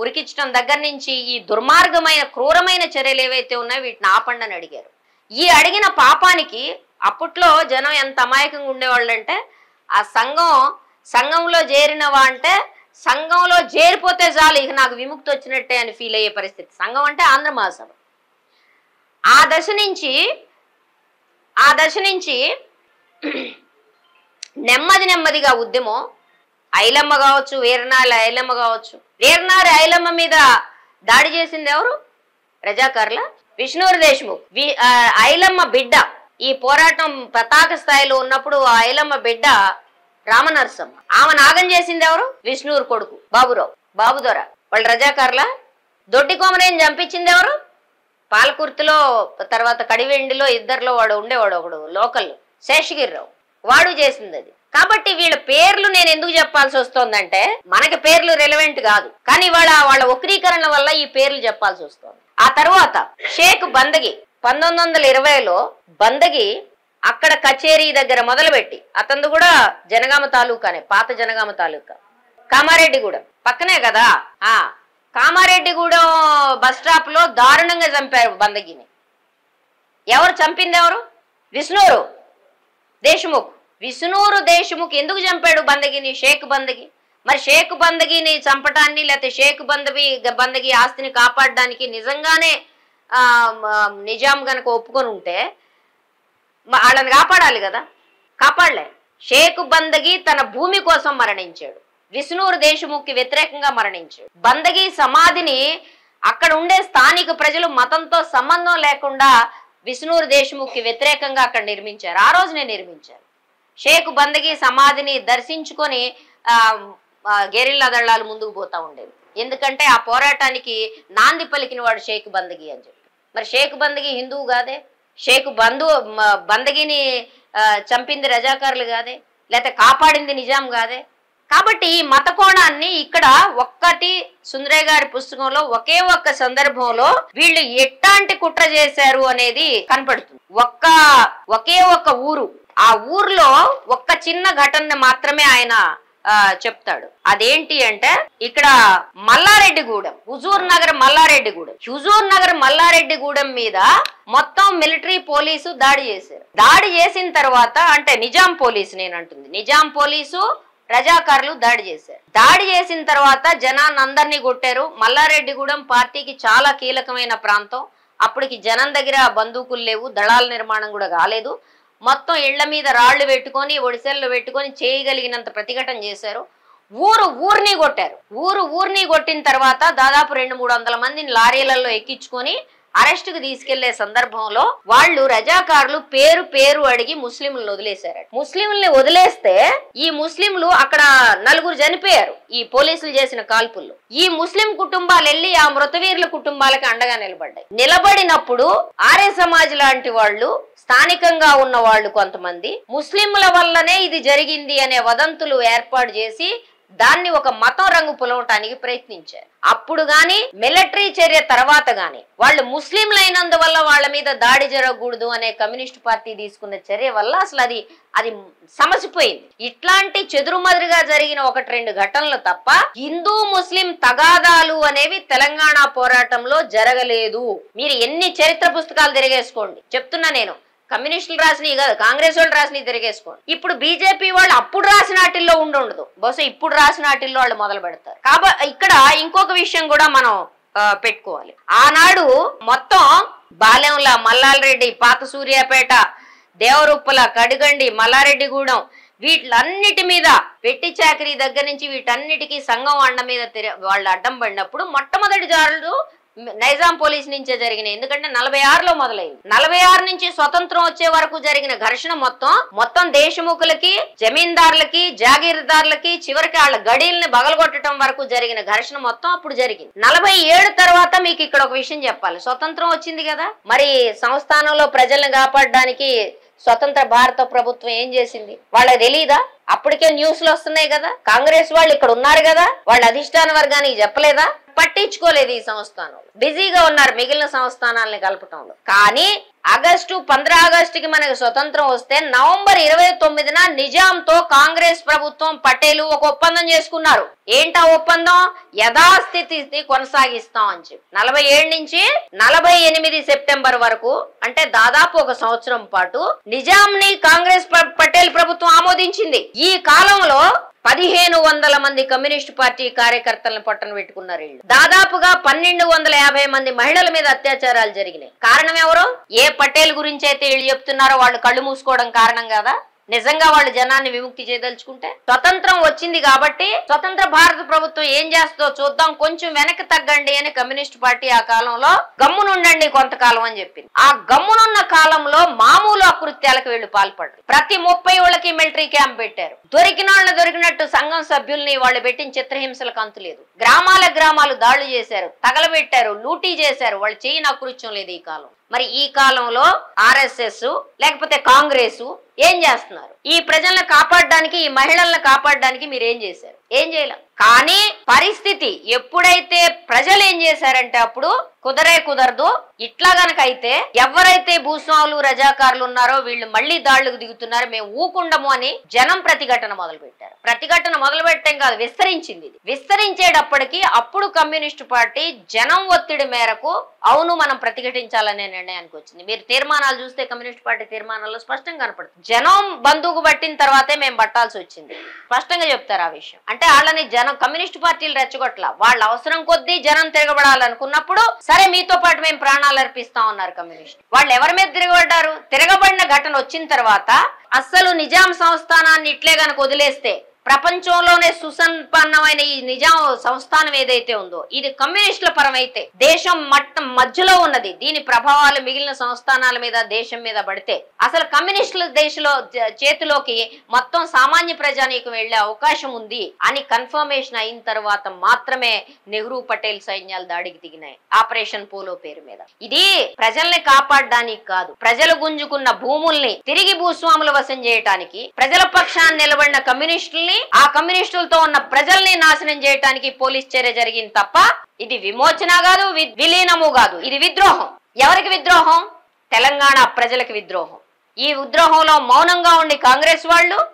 ఉరికించడం దగ్గర నుంచి ఈ దుర్మార్గమైన క్రూరమైన చర్యలు ఏవైతే ఉన్నాయో వీటిని ఆపండి అని అడిగారు. ఈ అడిగిన పాపానికి అప్పట్లో జనం ఎంత అమాయకంగా ఉండేవాళ్ళంటే ఆ సంఘం సంఘంలో చేరినవా అంటే సంఘంలో చేరిపోతే చాలు ఇక నాకు విముక్తి వచ్చినట్టే అని ఫీల్ అయ్యే పరిస్థితి. సంఘం అంటే ఆంధ్ర మహాసభ. ఆ దశ నుంచి ఆ దశ నుంచి నెమ్మది నెమ్మదిగా ఉద్యమం. ఐలమ్మ కావచ్చు వీరనారి ఐలమ్మ కావచ్చు. వీరనారి ఐలమ్మ మీద దాడి చేసింది ఎవరు? రజాకార్ల విష్ణువర్ దేశ్ముఖ్. ఐలమ్మ బిడ్డ. ఈ పోరాటం పతాక స్థాయిలో ఉన్నప్పుడు ఆ ఐలమ్మ బిడ్డ రామనరసమ్మ. ఆమె నాగం చేసింది ఎవరు విష్ణువురు కొడుకు. బాబురావు. బాబుదొర వాళ్ళ రజాకర్ల? దొడ్డి కోమరేని చంపించింది ఎవరు పాలకుర్తిలో తర్వాత కడివెండిలో ఇద్దరిలో వాడు ఉండేవాడు ఒకడు లోకల్ శేషగిరిరావు. వాడు చేసింది అది కాబట్టి వీళ్ళ పేర్లు నేను ఎందుకు చెప్పాల్సి వస్తోందంటే మనకి పేర్లు రెలవెంట్ కాదు. కానీ వాళ్ళ వాళ్ళ వక్రీకరణ వల్ల ఈ పేర్లు చెప్పాల్సి వస్తుంది. ఆ తర్వాత షేక్ బందగి పంతొమ్మిది వందల ఇరవైలో బందగి అక్కడ కచేరీ దగ్గర మొదలుపెట్టి అతను కూడా జనగామ తాలూకానే పాత జనగామ తాలూకా. కామారెడ్డిగూడెం. పక్కనే కదా? ఆ. కామారెడ్డిగూడెం బస్ స్టాప్లో దారుణంగా చంపారు బందగిని. ఎవరు చంపింది ఎవరు? విష్ణూరు. దేశ్ముఖ్. విష్ణూరు దేశ్ముఖ్ ఎందుకు చంపాడు బందగిని? షేక్ బందగి. మరి షేక్ బందగిని చంపటాన్ని లేకపోతే షేక్ బందవి బందగి ఆస్తిని కాపాడడానికి నిజంగానే నిజాం గనక ఒప్పుకొని ఉంటే వాళ్ళని కాపాడాలి కదా. కాపాడలే. షేక్ బందగి తన భూమి కోసం మరణించాడు. విష్ణూరు దేశముఖి వ్యతిరేకంగా మరణించాడు. బందగి సమాధిని అక్కడ ఉండే స్థానిక ప్రజలు మతంతో సంబంధం లేకుండా విష్ణూరు దేశముఖి వ్యతిరేకంగా అక్కడ నిర్మించారు. ఆ రోజునే నిర్మించారు. షేక్ బందగి సమాధిని దర్శించుకొని ఆ, గెరిల్లా దళాలు ముందుకు పోతా ఉండేవి. ఎందుకంటే ఆ పోరాటానికి నాంది పలికిన వాడు షేక్ బందగి అని చెప్పి. మరి షేక్ బందగి హిందువు కాదే? షేక్ బంధు బందగిని చంపింది రజాకారులు కాదే లేకపోతే కాపాడింది నిజాం కాదే. కాబట్టి ఈ మత కోణాన్ని ఇక్కడ ఒక్కటి సుందరయ్య గారి పుస్తకంలో ఒకే ఒక్క సందర్భంలో వీళ్ళు ఎట్లాంటి కుట్ర చేశారు అనేది కనపడుతుంది. ఒక్క ఒకే ఒక్క ఊరు. ఆ ఊర్లో ఒక్క చిన్న ఘటన మాత్రమే ఆయన చెప్తాడు. అదేంటి అంటే ఇక్కడ మల్లారెడ్డిగూడెం హుజూర్ నగర్ మల్లారెడ్డిగూడెం. హుజూర్ నగర్ మల్లారెడ్డిగూడెం మీద మొత్తం మిలిటరీ పోలీసు దాడి చేశారు. దాడి చేసిన తర్వాత అంటే నిజాం పోలీసు నేను అంటుంది నిజాం పోలీసు రజాకారులు దాడి చేశారు. దాడి చేసిన తర్వాత జనాన్ని అందరినీ కొట్టారు. మల్లారెడ్డిగూడెం పార్టీకి చాలా కీలకమైన ప్రాంతం. అప్పటికి జనం దగ్గర బందూకులు లేవు దళాల నిర్మాణం కూడా కాలేదు. మొత్తం ఇళ్ళ మీద రాళ్ళు పెట్టుకొని ఒడిసెల్లో పెట్టుకొని చేయగలిగినంత ప్రతిఘటన చేశారు. ఊరు ఊరిని కొట్టారు. ఊరు ఊరిని కొట్టిన తర్వాత దాదాపు రెండు మూడు వందల మందిని లారీలలో ఎక్కించుకొని అరెస్టుకు తీసుకెళ్ళే సందర్భంలో వాళ్ళు రజాకారులు పేరు పేరు అడిగి ముస్లింలను వదిలేశారట. ముస్లింల్ని వదిలేస్తే ఈ ముస్లింలు అక్కడ నలుగురు చనిపోయారు ఈ పోలీసులు చేసిన కాల్పుల్లో. ఈ ముస్లిం కుటుంబాలు వెళ్ళి ఆ మృతవీరుల కుటుంబాలకి అండగా నిలబడ్డాయి. నిలబడినప్పుడు ఆర్య సమాజ్ లాంటి వాళ్ళు స్థానికంగా ఉన్న వాళ్ళు కొంతమంది. ముస్లింల వల్లనే ఇది జరిగింది అనే వదంతులు ఏర్పాటు చేసి దాన్ని ఒక మతం రంగు పులవటానికి ప్రయత్నించారు. అప్పుడు గాని మిలిటరీ చర్య తర్వాత గాని వాళ్ళు ముస్లింలైనందువల్ల వాళ్ళ మీద దాడి జరగకూడదు అనే కమ్యూనిస్ట్ పార్టీ తీసుకున్న చర్య వల్ల అసలు అది అది సమసిపోయింది. ఇట్లాంటి చెదురుమదురుగా జరిగిన ఒకటి రెండు ఘటనలు తప్ప హిందూ ముస్లిం తగాదాలు అనేవి తెలంగాణ పోరాటంలో జరగలేదు. మీరు ఎన్ని చరిత్ర పుస్తకాలు తిరిగేసుకోండి. చెప్తున్నా నేను. కమ్యూనిస్టులు రాసినవి కాదు కాంగ్రెస్ వాళ్ళు రాసినవి తిరిగేసుకోండి. ఇప్పుడు బీజేపీ వాళ్ళు అప్పుడు రాసిన వాటిల్లో ఉండదు బహుశా ఇప్పుడు రాసిన వాటిల్లో వాళ్ళు మొదలు పెడతారు. కాబట్టి ఇక్కడ ఇంకొక విషయం కూడా మనం పెట్టుకోవాలి. ఆనాడు మొత్తం బాలెంల మల్లాలరెడ్డి పాత సూర్యాపేట దేవరుప్పల కడిగండి మల్లారెడ్డిగూడెం వీటిలన్నిటి మీద పెట్టి చాకరీ దగ్గర నుంచి వీటన్నిటికీ సంఘం అండ మీద వాళ్ళు అడ్డం పడినప్పుడు మొట్టమొదటి జారులు నైజాం పోలీస్ నుంచే జరిగినాయి ఎందుకంటే నలభై ఆరులో మొదలైంది. నలభై ఆరు నుంచి స్వతంత్రం వచ్చే వరకు జరిగిన ఘర్షణ మొత్తం మొత్తం దేశముఖులకి జమీందారులకి జాగీరదారులకి చివరికి వాళ్ళ గడీల్ని బగలగొట్టడం వరకు జరిగిన ఘర్షణ మొత్తం అప్పుడు జరిగింది. నలభై ఏడు తర్వాత మీకు ఇక్కడ ఒక విషయం చెప్పాలి. స్వతంత్రం వచ్చింది కదా? మరి సంస్థానంలో ప్రజల్ని కాపాడడానికి స్వతంత్ర భారత ప్రభుత్వం ఏం చేసింది? వాళ్ళకి తెలియదా అప్పటికే న్యూస్లు వస్తున్నాయి కదా? కాంగ్రెస్ వాళ్ళు ఇక్కడ ఉన్నారు కదా? వాళ్ళ అధిష్టాన వర్గానికి చెప్పలేదా? పట్టించుకోలేదు ఈ సంస్థానం. బిజీగా ఉన్నారు మిగిలిన సంస్థానాలని కలపటంలో. కానీ ఆగస్టు పంద్ర ఆగస్టుకి మనకి స్వతంత్రం వస్తే నవంబర్ ఇరవై తొమ్మిదిన నిజాంతో కాంగ్రెస్ ప్రభుత్వం పటేలు ఒక ఒప్పందం చేసుకున్నారు. ఏంటా ఒప్పందం? యథాస్థితి కొనసాగిస్తాం అని చెప్పి. నలభై ఏడు నుంచి నలభై ఎనిమిది సెప్టెంబర్ వరకు అంటే దాదాపు ఒక సంవత్సరం పాటు నిజాంని కాంగ్రెస్ పటేల్ ప్రభుత్వం ఆమోదించింది. ఈ కాలంలో పదిహేను వందల మంది కమ్యూనిస్ట్ పార్టీ కార్యకర్తలను పట్టణ పెట్టుకున్నారు వీళ్ళు. దాదాపుగా పన్నెండు వందల యాభై మంది మహిళల మీద అత్యాచారాలు జరిగినాయి. కారణం ఎవరు? ఏ పటేల్ గురించి అయితే వీళ్ళు చెప్తున్నారో వాళ్ళు కళ్ళు మూసుకోవడం కారణం కదా? నిజంగా వాళ్ళు జనాన్ని విముక్తి చేయదలుచుకుంటే స్వతంత్రం వచ్చింది కాబట్టి స్వతంత్ర భారత ప్రభుత్వం ఏం చేస్తుందో చూద్దాం. కొంచెం వెనక్కి తగ్గండి అని కమ్యూనిస్ట్ పార్టీ ఆ కాలంలో గమ్మునుండండి కొంతకాలం అని చెప్పింది. ఆ గమ్మునున్న కాలంలో మామూలు అకృత్యాలకు వీళ్ళు పాల్పడరు ప్రతి ముప్పై ఏళ్ళకి మిలిటరీ క్యాంప్ పెట్టారు. దొరికిన వాళ్ళని దొరికినట్టు సంఘం సభ్యుల్ని వాళ్ళు పెట్టిన చిత్రహింసలకు అంతులేదు. గ్రామాల గ్రామాలు దాడులు చేశారు తగలబెట్టారు లూటీ చేశారు. వాళ్ళు చేయని అకృత్యం లేదు ఈ కాలం. మరి ఈ కాలంలో ఆర్ఎస్ఎస్ లేకపోతే కాంగ్రెస్ ఏం చేస్తున్నారు? ఈ ప్రజలను కాపాడడానికి ఈ మహిళలను కాపాడడానికి మీరు ఏం చేశారు? ఏం చేయలేం. కానీ పరిస్థితి ఎప్పుడైతే ప్రజలు ఏం చేశారంటే అప్పుడు కుదరే కుదరదు. ఇట్లా గనక అయితే ఎవరైతే భూస్వాములు రజాకారులు ఉన్నారో వీళ్ళు మళ్ళీ దాళ్ళకు దిగుతున్నారు. మేము ఊకుండము అని జనం ప్రతిఘటన మొదలు పెట్టారు ప్రతిఘటన మొదలు పెట్టడం కాదు విస్తరించింది ఇది. విస్తరించేటప్పటికి అప్పుడు కమ్యూనిస్ట్ పార్టీ జనం ఒత్తిడి మేరకు అవును మనం ప్రతిఘటించాలనే నిర్ణయానికి వచ్చింది. మీరు తీర్మానాలు చూస్తే కమ్యూనిస్ట్ పార్టీ తీర్మానాల్లో స్పష్టంగా కనపడుతుంది. జనం బంధువుకు పట్టిన తర్వాతే మేము పట్టాల్సి వచ్చింది. స్పష్టంగా చెప్తారు ఆ విషయం. అంటే వాళ్ళని జనం కమ్యూనిస్ట్ పార్టీలు రెచ్చగొట్ల. వాళ్ళ అవసరం కొద్దీ జనం తిరగబడాలనుకున్నప్పుడు సరే మీతో పాటు మేము ప్రాణాలు అర్పిస్తాం ఉన్నారు కమ్యూనిస్ట్. వాళ్ళు ఎవరి మీద తిరగబడ్డారు? తిరగబడిన ఘటన వచ్చిన తర్వాత అస్సలు నిజాం సంస్థానాన్ని ఇట్లే గనక వదిలేస్తే ప్రపంచంలోనే సుసంపన్నమైన ఈ నిజాం సంస్థానం ఏదైతే ఉందో ఇది కమ్యూనిస్టుల పరమైతే దేశం మట్టం మధ్యలో ఉన్నది. దీని ప్రభావాలు మిగిలిన సంస్థానాల మీద దేశం మీద పడితే అసలు కమ్యూనిస్టుల దేశంలో చేతిలోకి మొత్తం సామాన్య ప్రజానీకం వెళ్ళే అవకాశం ఉంది అని కన్ఫర్మేషన్ అయిన తర్వాత మాత్రమే నెహ్రూ పటేల్ సైన్యాలు దాడికి దిగినాయి. ఆపరేషన్ పోలో పేరు మీద. ఇది ప్రజల్ని కాపాడడానికి కాదు ప్రజలు గుంజుకున్న భూముల్ని తిరిగి భూస్వాముల వశం చేయటానికి ప్రజల పక్షాన్ని నిలబడిన కమ్యూనిస్టుల్ని ఆ కమ్యూనిస్టులతో ఉన్న ప్రజల్ని నాశనం చేయటానికి పోలీస్ చర్య జరిగింది తప్ప ఇది విమోచన కాదు విలీనము కాదు. ఇది విద్రోహం. ఎవరికి విద్రోహం? తెలంగాణ ప్రజలకు విద్రోహం. ఈ విద్రోహంలో మౌనంగా ఉండి కాంగ్రెస్ వాళ్ళు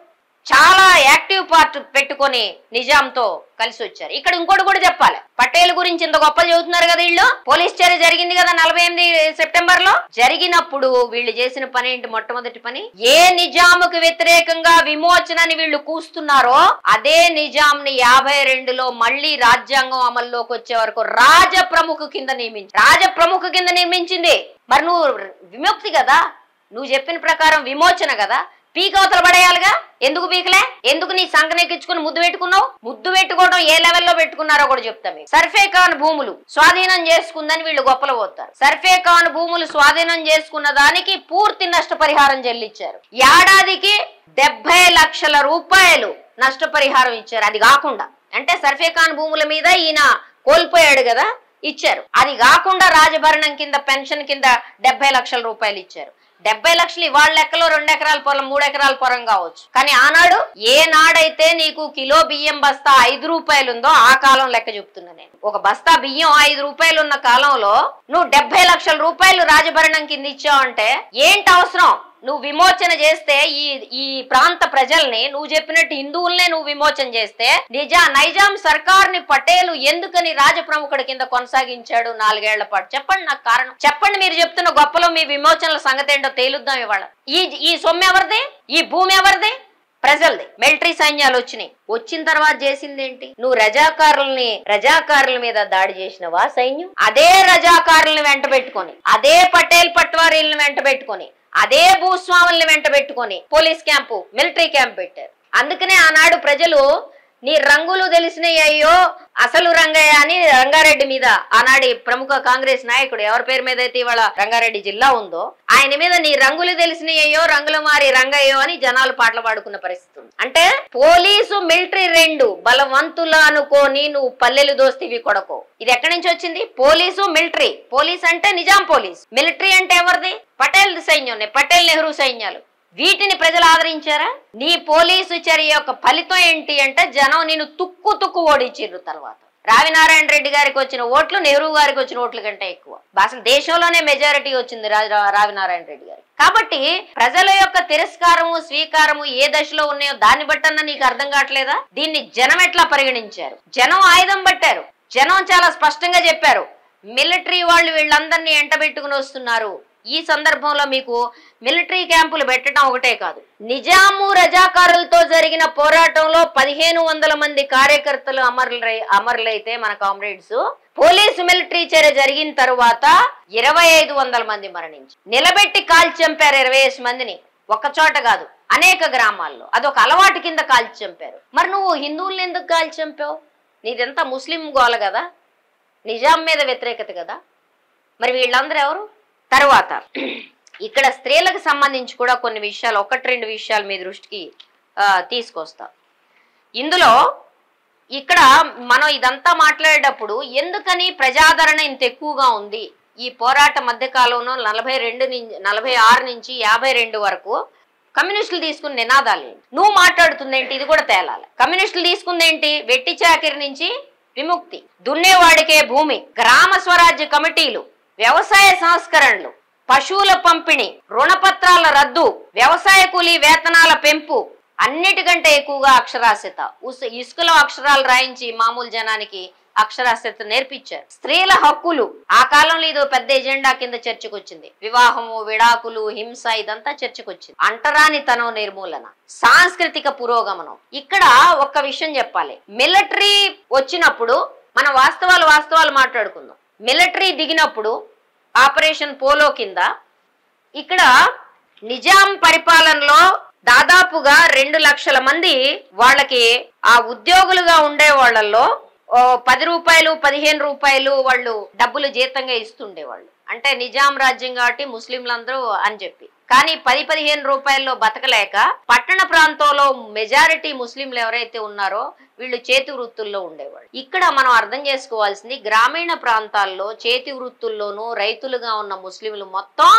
చాలా యాక్టివ్ పార్ట్ పెట్టుకొని నిజాంతో కలిసి వచ్చారు. ఇక్కడ ఇంకోటి కూడా చెప్పాలి. పటేల్ గురించి ఇంత గొప్పలు చెబుతున్నారు కదా వీళ్ళు? పోలీస్ చర్య జరిగింది కదా నలభై ఎనిమిది సెప్టెంబర్లో జరిగినప్పుడు వీళ్ళు చేసిన పని ఏంటి? మొట్టమొదటి పని? ఏ నిజాముకు వ్యతిరేకంగా విమోచనని వీళ్ళు కూస్తున్నారో అదే నిజాంని యాభై రెండులో మళ్ళీ రాజ్యాంగం అమల్లోకి వచ్చే వరకు రాజ ప్రముఖ కింద నియమించి రాజ ప్రముఖ కింద నియమించింది. మరి నువ్వు విముక్తి కదా? నువ్వు చెప్పిన ప్రకారం విమోచన కదా? పీక పడేయాలిగా? ఎందుకు పీకలే? ఎందుకు నీ సంకనెక్కించుకుని ముద్దు పెట్టుకున్నావు? ముద్దు పెట్టుకోవడం ఏ లెవెల్లో పెట్టుకున్నారో కూడా చెప్తా మీకు. సర్ఫే కాన్ భూములు స్వాధీనం చేసుకుందని వీళ్ళు గొప్పలు పోతారు. సర్ఫే కాన్ భూములు స్వాధీనం చేసుకున్న దానికి పూర్తి నష్టపరిహారం చెల్లించారు ఏడాదికి డెబ్బై లక్షల రూపాయలు నష్టపరిహారం ఇచ్చారు. అది కాకుండా అంటే సర్ఫే ఖాన్ భూముల మీద ఈయన కోల్పోయాడు కదా ఇచ్చారు. అది కాకుండా రాజభరణం కింద పెన్షన్ కింద డెబ్బై లక్షల రూపాయలు ఇచ్చారు. డెబ్బై లక్షలు ఇవాళ లెక్కలో రెండు ఎకరాల పొలం మూడు ఎకరాల పొలం కావచ్చు. కానీ ఆనాడు ఏ నాడైతే నీకు కిలో బియ్యం బస్తా ఐదు రూపాయలు ఉందో ఆ కాలం లెక్క చెప్తున్నా నేను. ఒక బస్తా బియ్యం ఐదు రూపాయలు ఉన్న కాలంలో నువ్వు డెబ్బై లక్షల రూపాయలు రాజభరణం కింద ఇచ్చావంటే ఏంటి అవసరం? నువ్వు విమోచన చేస్తే ఈ ఈ ప్రాంత ప్రజల్ని నువ్వు చెప్పినట్టు హిందువుల్నే నువ్వు విమోచన చేస్తే నిజా నైజాం సర్కార్ని పటేలు ఎందుకని రాజప్రముఖుడి కింద కొనసాగించాడు నాలుగేళ్ళ పాటు? చెప్పండి నాకు కారణం. చెప్పండి మీరు చెప్తున్న గొప్పలో మీ విమోచనల సంగతి ఏంటో తేలుద్దాం ఇవాళ. ఈ ఈ సొమ్ము ఎవరిది? ఈ భూమి ఎవరిది? ప్రజల్ది. మిలిటరీ సైన్యాలు వచ్చినాయి. వచ్చిన తర్వాత చేసింది ఏంటి? నువ్వు రజాకారుల్ని రజాకారుల మీద దాడి చేసినవా సైన్యం? అదే రజాకారుల్ని వెంట పెట్టుకొని అదే పటేల్ పట్వారీలను వెంట పెట్టుకొని అదే భూస్వాముల్ని వెంట పెట్టుకొని పోలీస్ క్యాంపు మిలిటరీ క్యాంప్ పెట్టారు. అందుకనే ఆనాడు ప్రజలు నీ రంగులు తెలిసినయ్యో అయ్యో అసలు రంగయ్య అని రంగారెడ్డి మీద ఆనాడి ప్రముఖ కాంగ్రెస్ నాయకుడు ఎవరి పేరు మీద అయితే ఇవాళ రంగారెడ్డి జిల్లా ఉందో ఆయన మీద నీ రంగులు తెలిసినయ్యో అయ్యో రంగులు మారి రంగయ్యో అని జనాలు పాటలు పాడుకున్న పరిస్థితి అంటే పోలీసు మిలిటరీ రెండు బలవంతుల అనుకోని నువ్వు పల్లెలు దోస్తివి కొడకు. ఇది ఎక్కడి నుంచి వచ్చింది? Police military. పోలీస్ అంటే నిజాం పోలీస్. మిలిటరీ అంటే ఎవరిది? పటేల్ సైన్యం పటేల్ నెహ్రూ సైన్యాలు. వీటిని ప్రజలు ఆదరించారా? నీ పోలీసు చర్య యొక్క ఫలితం ఏంటి అంటే జనం నేను తుక్కు తుక్కు ఓడించిర్రు తర్వాత. రావినారాయణ రెడ్డి గారికి వచ్చిన ఓట్లు నెహ్రూ గారికి వచ్చిన ఓట్ల కంటే ఎక్కువ. అసలు దేశంలోనే మెజారిటీ వచ్చింది రావినారాయణ రెడ్డి గారికి. కాబట్టి ప్రజల యొక్క తిరస్కారము స్వీకారము ఏ దశలో ఉన్నాయో దాన్ని బట్టన్నా నీకు అర్థం కావట్లేదా? దీన్ని జనం ఎట్లా పరిగణించారు? జనం ఆయుధం పట్టారు. జనం చాలా స్పష్టంగా చెప్పారు. మిలిటరీ వాళ్ళు వీళ్ళందరినీ ఎంటబెట్టుకుని వస్తున్నారు. ఈ సందర్భంలో మీకు మిలిటరీ క్యాంపులు పెట్టడం ఒకటే కాదు. నిజాము రజాకారులతో జరిగిన పోరాటంలో పదిహేను వందల మంది కార్యకర్తలు అమరులై అమరులైతే మన కామ్రేడ్స్. పోలీసు మిలిటరీ చర్య జరిగిన తరువాత ఇరవై ఐదు వందల మంది మరణించి నిలబెట్టి కాల్చి చంపారు ఇరవై ఐదు మందిని. ఒక్క చోట కాదు అనేక గ్రామాల్లో. అదొక అలవాటు కింద కాల్చి చంపారు. మరి నువ్వు హిందువుల్ని ఎందుకు కాల్చి చంపావు? నీదంతా ముస్లిం గోల కదా? నిజాం మీద వ్యతిరేకత కదా? మరి వీళ్ళందరూ ఎవరు? తర్వాత ఇక్కడ స్త్రీలకు సంబంధించి కూడా కొన్ని విషయాలు ఒకటి రెండు విషయాలు మీ దృష్టికి తీసుకొస్తా. ఇందులో ఇక్కడ మనం ఇదంతా మాట్లాడేటప్పుడు ఎందుకని ప్రజాదరణ ఇంత ఎక్కువగా ఉంది? ఈ పోరాట మధ్య కాలంలో నలభై రెండు నుంచి నలభై ఆరు నుంచి యాభై రెండు వరకు కమ్యూనిస్టులు తీసుకున్న నినాదాలు ఏంటి? నువ్వు మాట్లాడుతుందేంటి ఇది కూడా తేలాలి. కమ్యూనిస్టులు తీసుకుందేంటి వెట్టి చాకిరి నుంచి విముక్తి. దున్నేవాడికే భూమి గ్రామ స్వరాజ్య కమిటీలు. వ్యవసాయ సంస్కరణలు పశువుల పంపిణీ రుణపత్రాల రద్దు వ్యవసాయ కూలీ వేతనాల పెంపు అన్నిటికంటే ఎక్కువగా అక్షరాస్యత. ఇసుకలో అక్షరాలు రాయించి మామూలు జనానికి అక్షరాస్యత నేర్పించారు. స్త్రీల హక్కులు. ఆ కాలంలో ఇది పెద్ద ఎజెండా కింద చర్చకొచ్చింది. వివాహము విడాకులు హింస ఇదంతా చర్చకొచ్చింది. వచ్చింది అంటరానితనం నిర్మూలన. సాంస్కృతిక పురోగమనం. ఇక్కడ ఒక్క విషయం చెప్పాలి. మిలిటరీ వచ్చినప్పుడు మన వాస్తవాలు వాస్తవాలు మాట్లాడుకుందాం. మిలిటరీ దిగినప్పుడు ఆపరేషన్ పోలో కింద ఇక్కడ నిజాం పరిపాలనలో దాదాపుగా రెండు లక్షల మంది వాళ్ళకి ఆ ఉద్యోగులుగా ఉండే వాళ్ళల్లో పది రూపాయలు పదిహేను రూపాయలు వాళ్ళు డబ్బులు జీతంగా ఇస్తుండేవాళ్ళు. అంటే నిజాం రాజ్యం కాబట్టి ముస్లింలందరూ అని చెప్పి. కానీ పది పదిహేను రూపాయల్లో బతకలేక పట్టణ ప్రాంతంలో మెజారిటీ ముస్లింలు ఎవరైతే ఉన్నారో వీళ్ళు చేతి వృత్తుల్లో ఉండేవాళ్ళు. ఇక్కడ మనం అర్థం చేసుకోవాల్సింది గ్రామీణ ప్రాంతాల్లో చేతి వృత్తుల్లోనూ రైతులుగా ఉన్న ముస్లింలు మొత్తం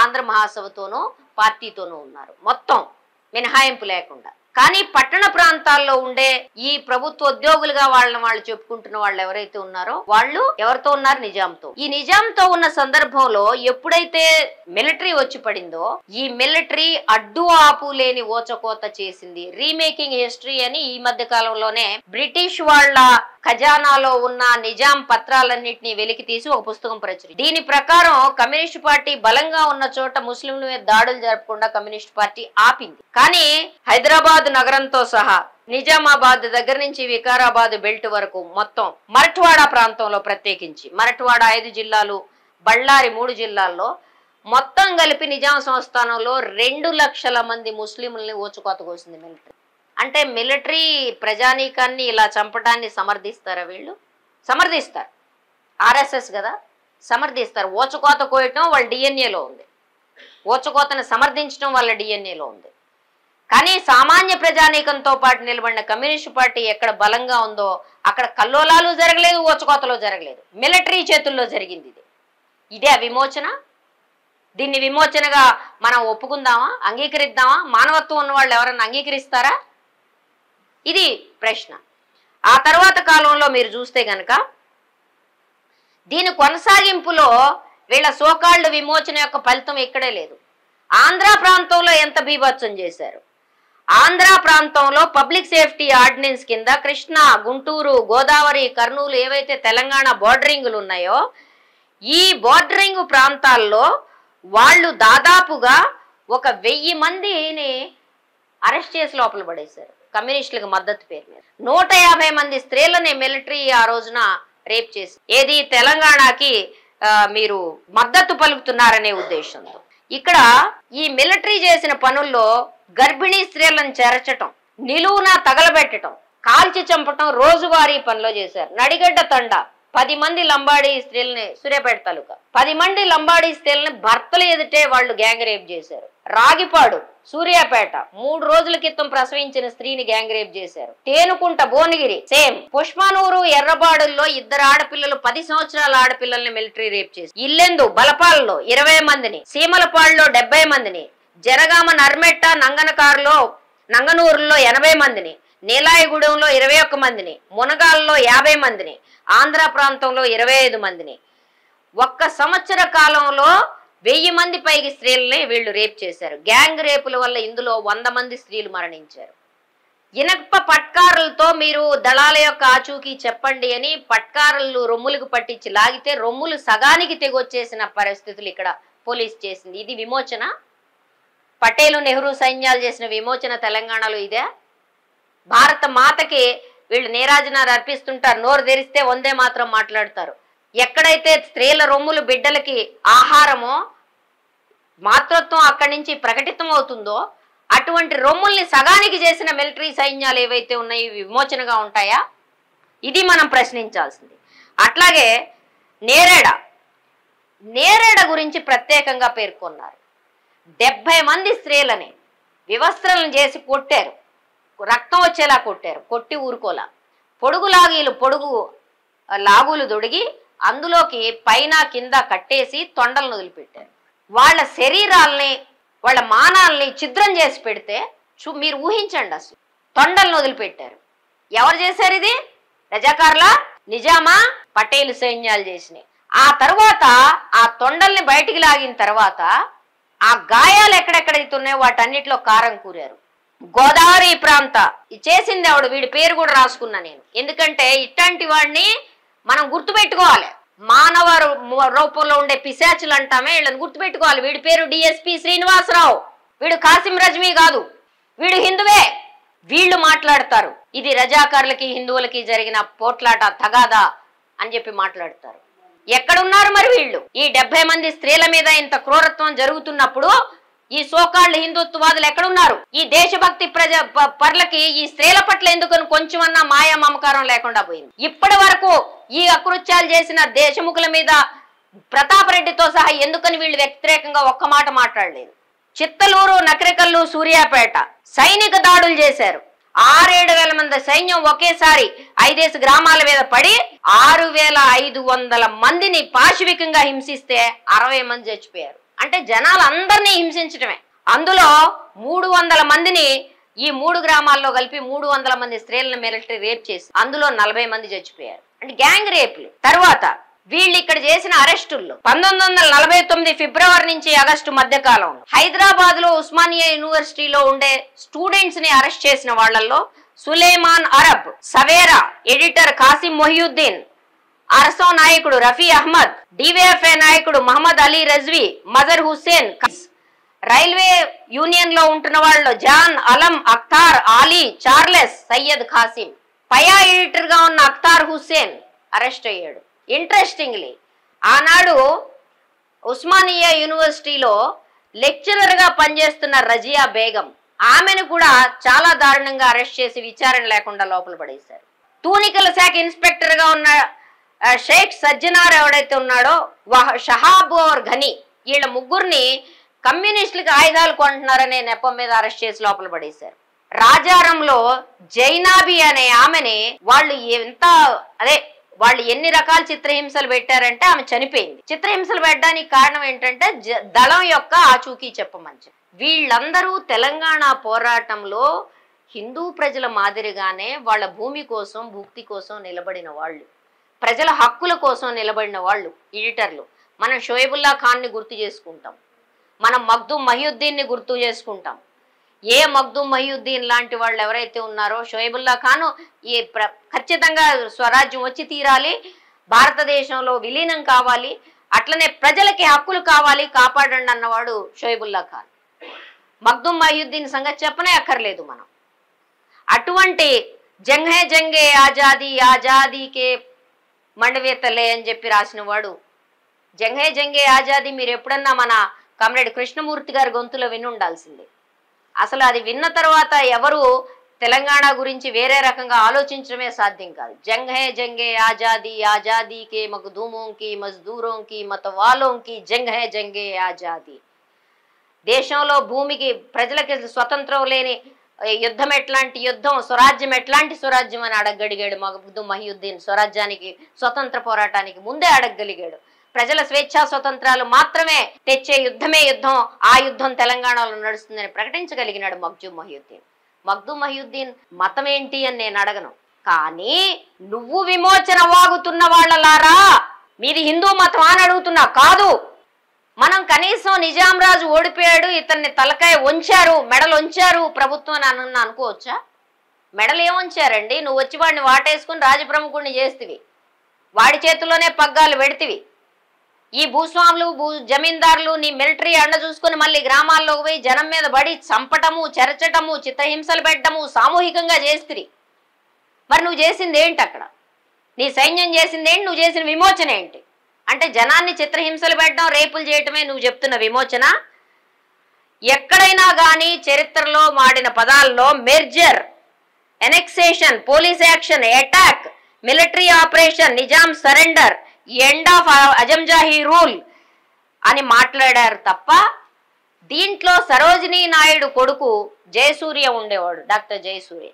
ఆంధ్ర మహాసభతోనూ పార్టీతోనూ ఉన్నారు. మొత్తం మినహాయింపు లేకుండా. కానీ పట్టణ ప్రాంతాల్లో ఉండే ఈ ప్రభుత్వ ఉద్యోగులుగా వాళ్ళని వాళ్ళు చెప్పుకుంటున్న వాళ్ళు ఎవరైతే ఉన్నారో వాళ్ళు ఎవరితో ఉన్నారు? నిజాంతో. ఈ నిజాంతో ఉన్న సందర్భంలో ఎప్పుడైతే మిలిటరీ వచ్చి పడిందో ఈ మిలిటరీ అడ్డు ఆపు లేని ఓచకోత చేసింది. రీమేకింగ్ హిస్టరీ అని ఈ మధ్య కాలంలోనే బ్రిటిష్ వాళ్ళ ఖజానాలో ఉన్న నిజాం పత్రాలన్నింటినీ వెలికి తీసి ఒక పుస్తకం ప్రచురి దీని ప్రకారం కమ్యూనిస్ట్ పార్టీ బలంగా ఉన్న చోట ముస్లింల మీద దాడులు జరపకుండా కమ్యూనిస్ట్ పార్టీ ఆపింది. కానీ హైదరాబాద్ నగరంతో సహా నిజామాబాద్ దగ్గర నుంచి వికారాబాద్ బెల్ట్ వరకు మొత్తం మరట్వాడా ప్రాంతంలో ప్రత్యేకించి మరఠ్వాడా ఐదు జిల్లాలు బళ్ళారి మూడు జిల్లాల్లో మొత్తం కలిపి నిజాం సంస్థానంలో రెండు లక్షల మంది ముస్లింలని ఊచుకోత కోసింది మిలిటరీ అంటే మిలిటరీ ప్రజానీకాన్ని ఇలా చంపడాన్ని సమర్థిస్తారా వీళ్ళు? సమర్థిస్తారు. ఆర్ఎస్ఎస్ కదా సమర్థిస్తారు. ఓచకోత కోయటం వాళ్ళ డిఎన్ఏలో ఉంది. ఓచకోతను సమర్థించడం వాళ్ళ డిఎన్ఏలో ఉంది. కానీ సామాన్య ప్రజానీకంతో పాటు నిలబడిన కమ్యూనిస్ట్ పార్టీ ఎక్కడ బలంగా ఉందో అక్కడ కల్లోలాలు జరగలేదు ఓచకోతలో జరగలేదు. మిలిటరీ చేతుల్లో జరిగింది ఇది. ఇదే విమోచన? దీన్ని విమోచనగా మనం ఒప్పుకుందామా? అంగీకరిద్దామా? మానవత్వం ఉన్న వాళ్ళు ఎవరన్నా అంగీకరిస్తారా? ఇది ప్రశ్న. ఆ తర్వాత కాలంలో మీరు చూస్తే గనక దీని కొనసాగింపులో వీళ్ళ సోకాళ్ళు విమోచన యొక్క ఫలితం ఇక్కడే లేదు. ఆంధ్ర ప్రాంతంలో ఎంత బీభత్సం చేశారు? ఆంధ్ర ప్రాంతంలో పబ్లిక్ సేఫ్టీ ఆర్డినెన్స్ కింద కృష్ణా గుంటూరు గోదావరి కర్నూలు ఏవైతే తెలంగాణ బోర్డరింగులు ఉన్నాయో ఈ బోర్డరింగ్ ప్రాంతాల్లో వాళ్ళు దాదాపుగా ఒక వెయ్యి మందిని అరెస్ట్ చేసి లోపల పడేశారు. కమ్యూనిస్టులకు మద్దతు పేరు మీద. నూట యాభై మంది స్త్రీలని మిలిటరీ ఆ రోజున రేప్ చేసి ఏది తెలంగాణకి మీరు మద్దతు పలుకుతున్నారనే ఉద్దేశంతో. ఇక్కడ ఈ మిలిటరీ చేసిన పనుల్లో గర్భిణీ స్త్రీలను చేర్చటం నిలువున తగలబెట్టటం కాల్చి చంపటం రోజువారీ పనిలో చేశారు. నడిగడ్డ తండ పది మంది లంబాడీ స్త్రీలని సూర్యాపేట తాలూకా. పది మంది లంబాడీ స్త్రీలని భర్తలు ఎదుటే వాళ్ళు గ్యాంగ్ రేప్ చేశారు. రాగిపాడు సూర్యాపేట మూడు రోజుల క్రితం ప్రసవించిన స్త్రీని గ్యాంగ్ రేప్ చేశారు. తేనుకుంట భువనగిరి సేమ్. పుష్పనూరు ఎర్రబాడుల్లో ఇద్దరు ఆడపిల్లలు పది సంవత్సరాల ఆడపిల్లల్ని మిలిటరీ రేప్ చేసి ఇల్లెందు బలపాలలో ఇరవై మందిని సీమలపాడులో డెబ్బై మందిని జనగామ నర్మెట్ట నంగనకారులో నంగనూరులో ఎనభై మందిని నీలాయగూడెంలో ఇరవై ఒక్క మందిని మునగాల్లో యాభై మందిని ఆంధ్ర ప్రాంతంలో ఇరవై ఐదు మందిని. ఒక్క సంవత్సర కాలంలో వెయ్యి మంది పైకి స్త్రీలని వీళ్ళు రేప్ చేశారు. గ్యాంగ్ రేపుల వల్ల ఇందులో వంద మంది స్త్రీలు మరణించారు. ఇనప పట్కారులతో మీరు దళాల యొక్క ఆచూకీ చెప్పండి అని పట్కారులు రొమ్ములకు పట్టించి లాగితే రొమ్ములు సగానికి తెగొచ్చేసిన పరిస్థితులు ఇక్కడ పోలీస్ చేసింది. ఇది విమోచన? పటేలు నెహ్రూ సైన్యాలు చేసిన విమోచన తెలంగాణలో ఇదే? భారత మాతకి వీళ్ళు నీరాజనాలు అర్పిస్తుంటారు. నోరు తెరిస్తే వందే మాత్రం మాట్లాడతారు. ఎక్కడైతే స్త్రీల రొమ్ములు బిడ్డలకి ఆహారమో మాతృత్వం అక్కడి నుంచి ప్రకటితం అవుతుందో అటువంటి రొమ్ముల్ని సగానికి చేసిన మిలిటరీ సైన్యాలు ఏవైతే ఉన్నాయో విమోచనగా ఉంటాయా? ఇది మనం ప్రశ్నించాల్సింది. అట్లాగే నేరేడ. నేరేడ గురించి ప్రత్యేకంగా పేర్కొన్నారు. డెబ్బై మంది స్త్రీలని వివస్త్రలను చేసి కొట్టారు. రక్తం వచ్చేలా కొట్టారు కొట్టి ఊరుకోలా. పొడుగు లాగీలు పొడుగు లాగులు దొడిగి అందులోకి పైన కింద కట్టేసి తొండలను వదిలిపెట్టారు. వాళ్ళ శరీరాల్ని వాళ్ళ మానాల్ని ఛిద్రం చేసి పెడితే చూ మీరు ఊహించండి అసలు. తొండలను వదిలిపెట్టారు. ఎవరు చేశారు ఇది? రజాకార్ల? నిజామా? పటేలు సైన్యాలు చేసినాయి ఆ తర్వాత ఆ తొండల్ని బయటికి లాగిన తర్వాత ఆ గాయాలు ఎక్కడెక్కడైతే ఉన్నాయో వాటన్నిటిలో కారం కూరారు. గోదావరి ప్రాంత. ఇది చేసింది ఆవిడ వీడి పేరు కూడా రాసుకున్నా నేను. ఎందుకంటే ఇట్లాంటి వాడిని మనం గుర్తుపెట్టుకోవాలి. మానవ రూ- రూపంలో ఉండే పిశాచులు అంటామే వీళ్ళని గుర్తుపెట్టుకోవాలి. వీడి పేరు డిఎస్పి శ్రీనివాసరావు. వీడు కాసిం రజ్మీ కాదు. వీడు హిందువే. వీళ్ళు మాట్లాడతారు. ఇది రజాకారులకి హిందువులకి జరిగిన పోట్లాట తగాదా అని చెప్పి మాట్లాడతారు. ఎక్కడున్నారు మరి వీళ్ళు? ఈ డెబ్బై మంది స్త్రీల మీద ఇంత క్రూరత్వం జరుగుతున్నప్పుడు ఈ సోకాళ్ళు హిందుత్వవాదులు ఎక్కడున్నారు? ఈ దేశభక్తి ప్రజ పర్లకి ఈ స్త్రీల పట్ల ఎందుకని కొంచెమన్నా మాయా మమకారం లేకుండా పోయింది? ఇప్పటి వరకు ఈ అకృత్యాలు చేసిన దేశముఖుల మీద ప్రతాప్ రెడ్డితో సహా ఎందుకని వీళ్ళు వ్యతిరేకంగా ఒక్క మాట మాట్లాడలేదు? చిత్తలూరు నకరికల్లు సూర్యాపేట సైనిక దాడులు చేశారు. ఆరేడు వేల మంది సైన్యం ఒకేసారి ఐదేసి గ్రామాల మీద పడి ఆరు వేల ఐదు వందల మందిని పాశవికంగా హింసిస్తే అరవై మంది చచ్చిపోయారు. అంటే జనాలందరినీ హింసించటమే. అందులో మూడు వందల మందిని ఈ మూడు గ్రామాల్లో కలిపి మూడు వందల మంది స్త్రీలను మిలిటరీ రేప్ చేసి అందులో నలభై మంది చచ్చిపోయారు. అంటే గ్యాంగ్ రేపులు. తర్వాత వీళ్ళు ఇక్కడ చేసిన అరెస్టుల్లో పంతొమ్మిది వందల నలభై తొమ్మిది ఫిబ్రవరి నుంచి ఆగస్టు మధ్య కాలంలో హైదరాబాద్లో ఉస్మానియా యూనివర్సిటీలో ఉండే స్టూడెంట్స్ని అరెస్ట్ చేసిన వాళ్ళల్లో సులేమాన్ అరబ్ సవేరా ఎడిటర్ కాసిం మొహియుద్దీన్ అరసో నాయకుడు రఫీ అహ్మద్ డివైఎఫ్ఐ నాయకుడు మహమ్మద్ అలీ రజ్వీ మజర్ హుస్సేన్ రైల్వే యూనియన్లో ఉంటున్న వాళ్ళు జాన్ అలం అఖ్తార్ ఆలీ చార్లెస్ సయ్యద్ ఖాసిం. పయా ఎడిటర్గా ఉన్న అఖ్తార్ హుస్సేన్ అరెస్ట్ అయ్యాడు. ఇంట్రెస్టింగ్లీ ఆనాడు ఉస్మానియా యూనివర్సిటీలో లెక్చరర్గా పనిచేస్తున్న రజియా బేగం ఆమెను కూడా చాలా దారుణంగా అరెస్ట్ చేసి విచారణ లేకుండా లోపల పడేశారు. తూనికల శాఖ ఇన్స్పెక్టర్గా ఉన్న షేక్ సజ్జనార్ ఎవడైతే ఉన్నాడో వహ- షహాబోర్ ఘని. వీళ్ళ ముగ్గురిని కమ్యూనిస్టులకు ఆయుధాలు కొంటున్నారనే నెపం మీద అరెస్ట్ చేసి లోపల పడేశారు. రాజారంలో జైనాబి అనే ఆమెని వాళ్ళు ఎంత అదే వాళ్ళు ఎన్ని రకాల చిత్రహింసలు పెట్టారంటే ఆమె చనిపోయింది. చిత్రహింసలు పెట్టడానికి కారణం ఏంటంటే జ- దళం యొక్క ఆచూకీ చెప్పమని వీళ్ళందరూ తెలంగాణ పోరాటంలో హిందూ ప్రజల మాదిరిగానే వాళ్ళ భూమి కోసం భుక్తి కోసం నిలబడిన వాళ్ళు. ప్రజల హక్కుల కోసం నిలబడిన వాళ్ళు ఎడిటర్లు. మనం షోయబుల్లా ఖాన్ని గుర్తు చేసుకుంటాం. మనం మగ్దుం మహియుద్దీన్ని గుర్తు చేసుకుంటాం. ఏ మగ్దుం మహియుద్దీన్ లాంటి వాళ్ళు ఎవరైతే ఉన్నారో షోయబుల్లా ఖాను ఈ ప్ర ఖచ్చితంగా స్వరాజ్యం వచ్చి తీరాలి భారతదేశంలో విలీనం కావాలి అట్లనే ప్రజలకి హక్కులు కావాలి కాపాడండి అన్నవాడు షోయబుల్లా ఖాన్. మగ్దుం మహియుద్దీన్ సంగతి చెప్పనే అక్కర్లేదు మనం. అటువంటి జంగే జంగే ఆజాదీ ఆజాదీకే మండవేతలే అని చెప్పి రాసిన వాడు జంగే జంగే ఆజాదీ మీరు ఎప్పుడన్నా మన కామ్రేడ్ కృష్ణమూర్తి గారి గొంతులో విని ఉండాల్సిందే. అసలు అది విన్న తర్వాత ఎవరు తెలంగాణ గురించి వేరే రకంగా ఆలోచించడమే సాధ్యం కాదు. జంగ్ జంగే ఆజాదీ ఆజాదీకే మగ్దూమోంకి మజ్దూరోంకి మతవాలోంకి జంగ్ హే జంగే ఆజాదీ. దేశంలో భూమికి ప్రజలకి స్వతంత్రం లేని యుద్ధం ఎట్లాంటి యుద్ధం? స్వరాజ్యం ఎట్లాంటి స్వరాజ్యం అని అడగగలిగాడు మహబూదు మహియుద్దీన్. స్వరాజ్యానికి స్వతంత్ర పోరాటానికి ముందే అడగగలిగాడు. ప్రజల స్వేచ్ఛా స్వతంత్రాలు మాత్రమే తెచ్చే యుద్ధమే యుద్ధం. ఆ యుద్ధం తెలంగాణలో నడుస్తుందని ప్రకటించగలిగినాడు మగ్జూ మహియుద్దీన్. మగ్దు మహియుద్దీన్ మతం ఏంటి అని నేను అడగను. కానీ నువ్వు విమోచన వాగుతున్న వాళ్ళలారా? మీది హిందూ మతం అని అడుగుతున్నా. కాదు. మనం కనీసం నిజాం రాజు ఓడిపోయాడు ఇతన్ని తలకాయ వంచారు మెడలు వంచారు ప్రభుత్వం అని అనుకోవచ్చా? మెడలు ఏముంచారండి నువ్వు వచ్చి వాడిని వాటేసుకుని రాజప్రముఖుడిని చేస్తివి. వాడి చేతిలోనే పగ్గాలు పెడితివి. ఈ భూస్వాములు భూ జమీందారులు నీ మిలిటరీ అండ చూసుకుని మళ్ళీ గ్రామాల్లోకి పోయి జనం మీద పడి చంపటము చెరచటము చిత్రహింసలు పెట్టడము సామూహికంగా చేస్తిరి. మరి నువ్వు చేసింది ఏంటి అక్కడ? నీ సైన్యం చేసింది ఏంటి? నువ్వు చేసిన విమోచన ఏంటి? అంటే జనాన్ని చిత్రహింసలు పెట్టడం రేపులు చేయటమే నువ్వు చెప్తున్న విమోచన? ఎక్కడైనా కానీ చరిత్రలో మాడిన పదాల్లో merger annexation police action attack military operation Nizam surrender end of Asaf Jahi rule అని మాట్లాడారు తప్ప దీంట్లో సరోజినీ నాయుడు కొడుకు జయసూర్య ఉండేవాడు డాక్టర్ జయసూర్య.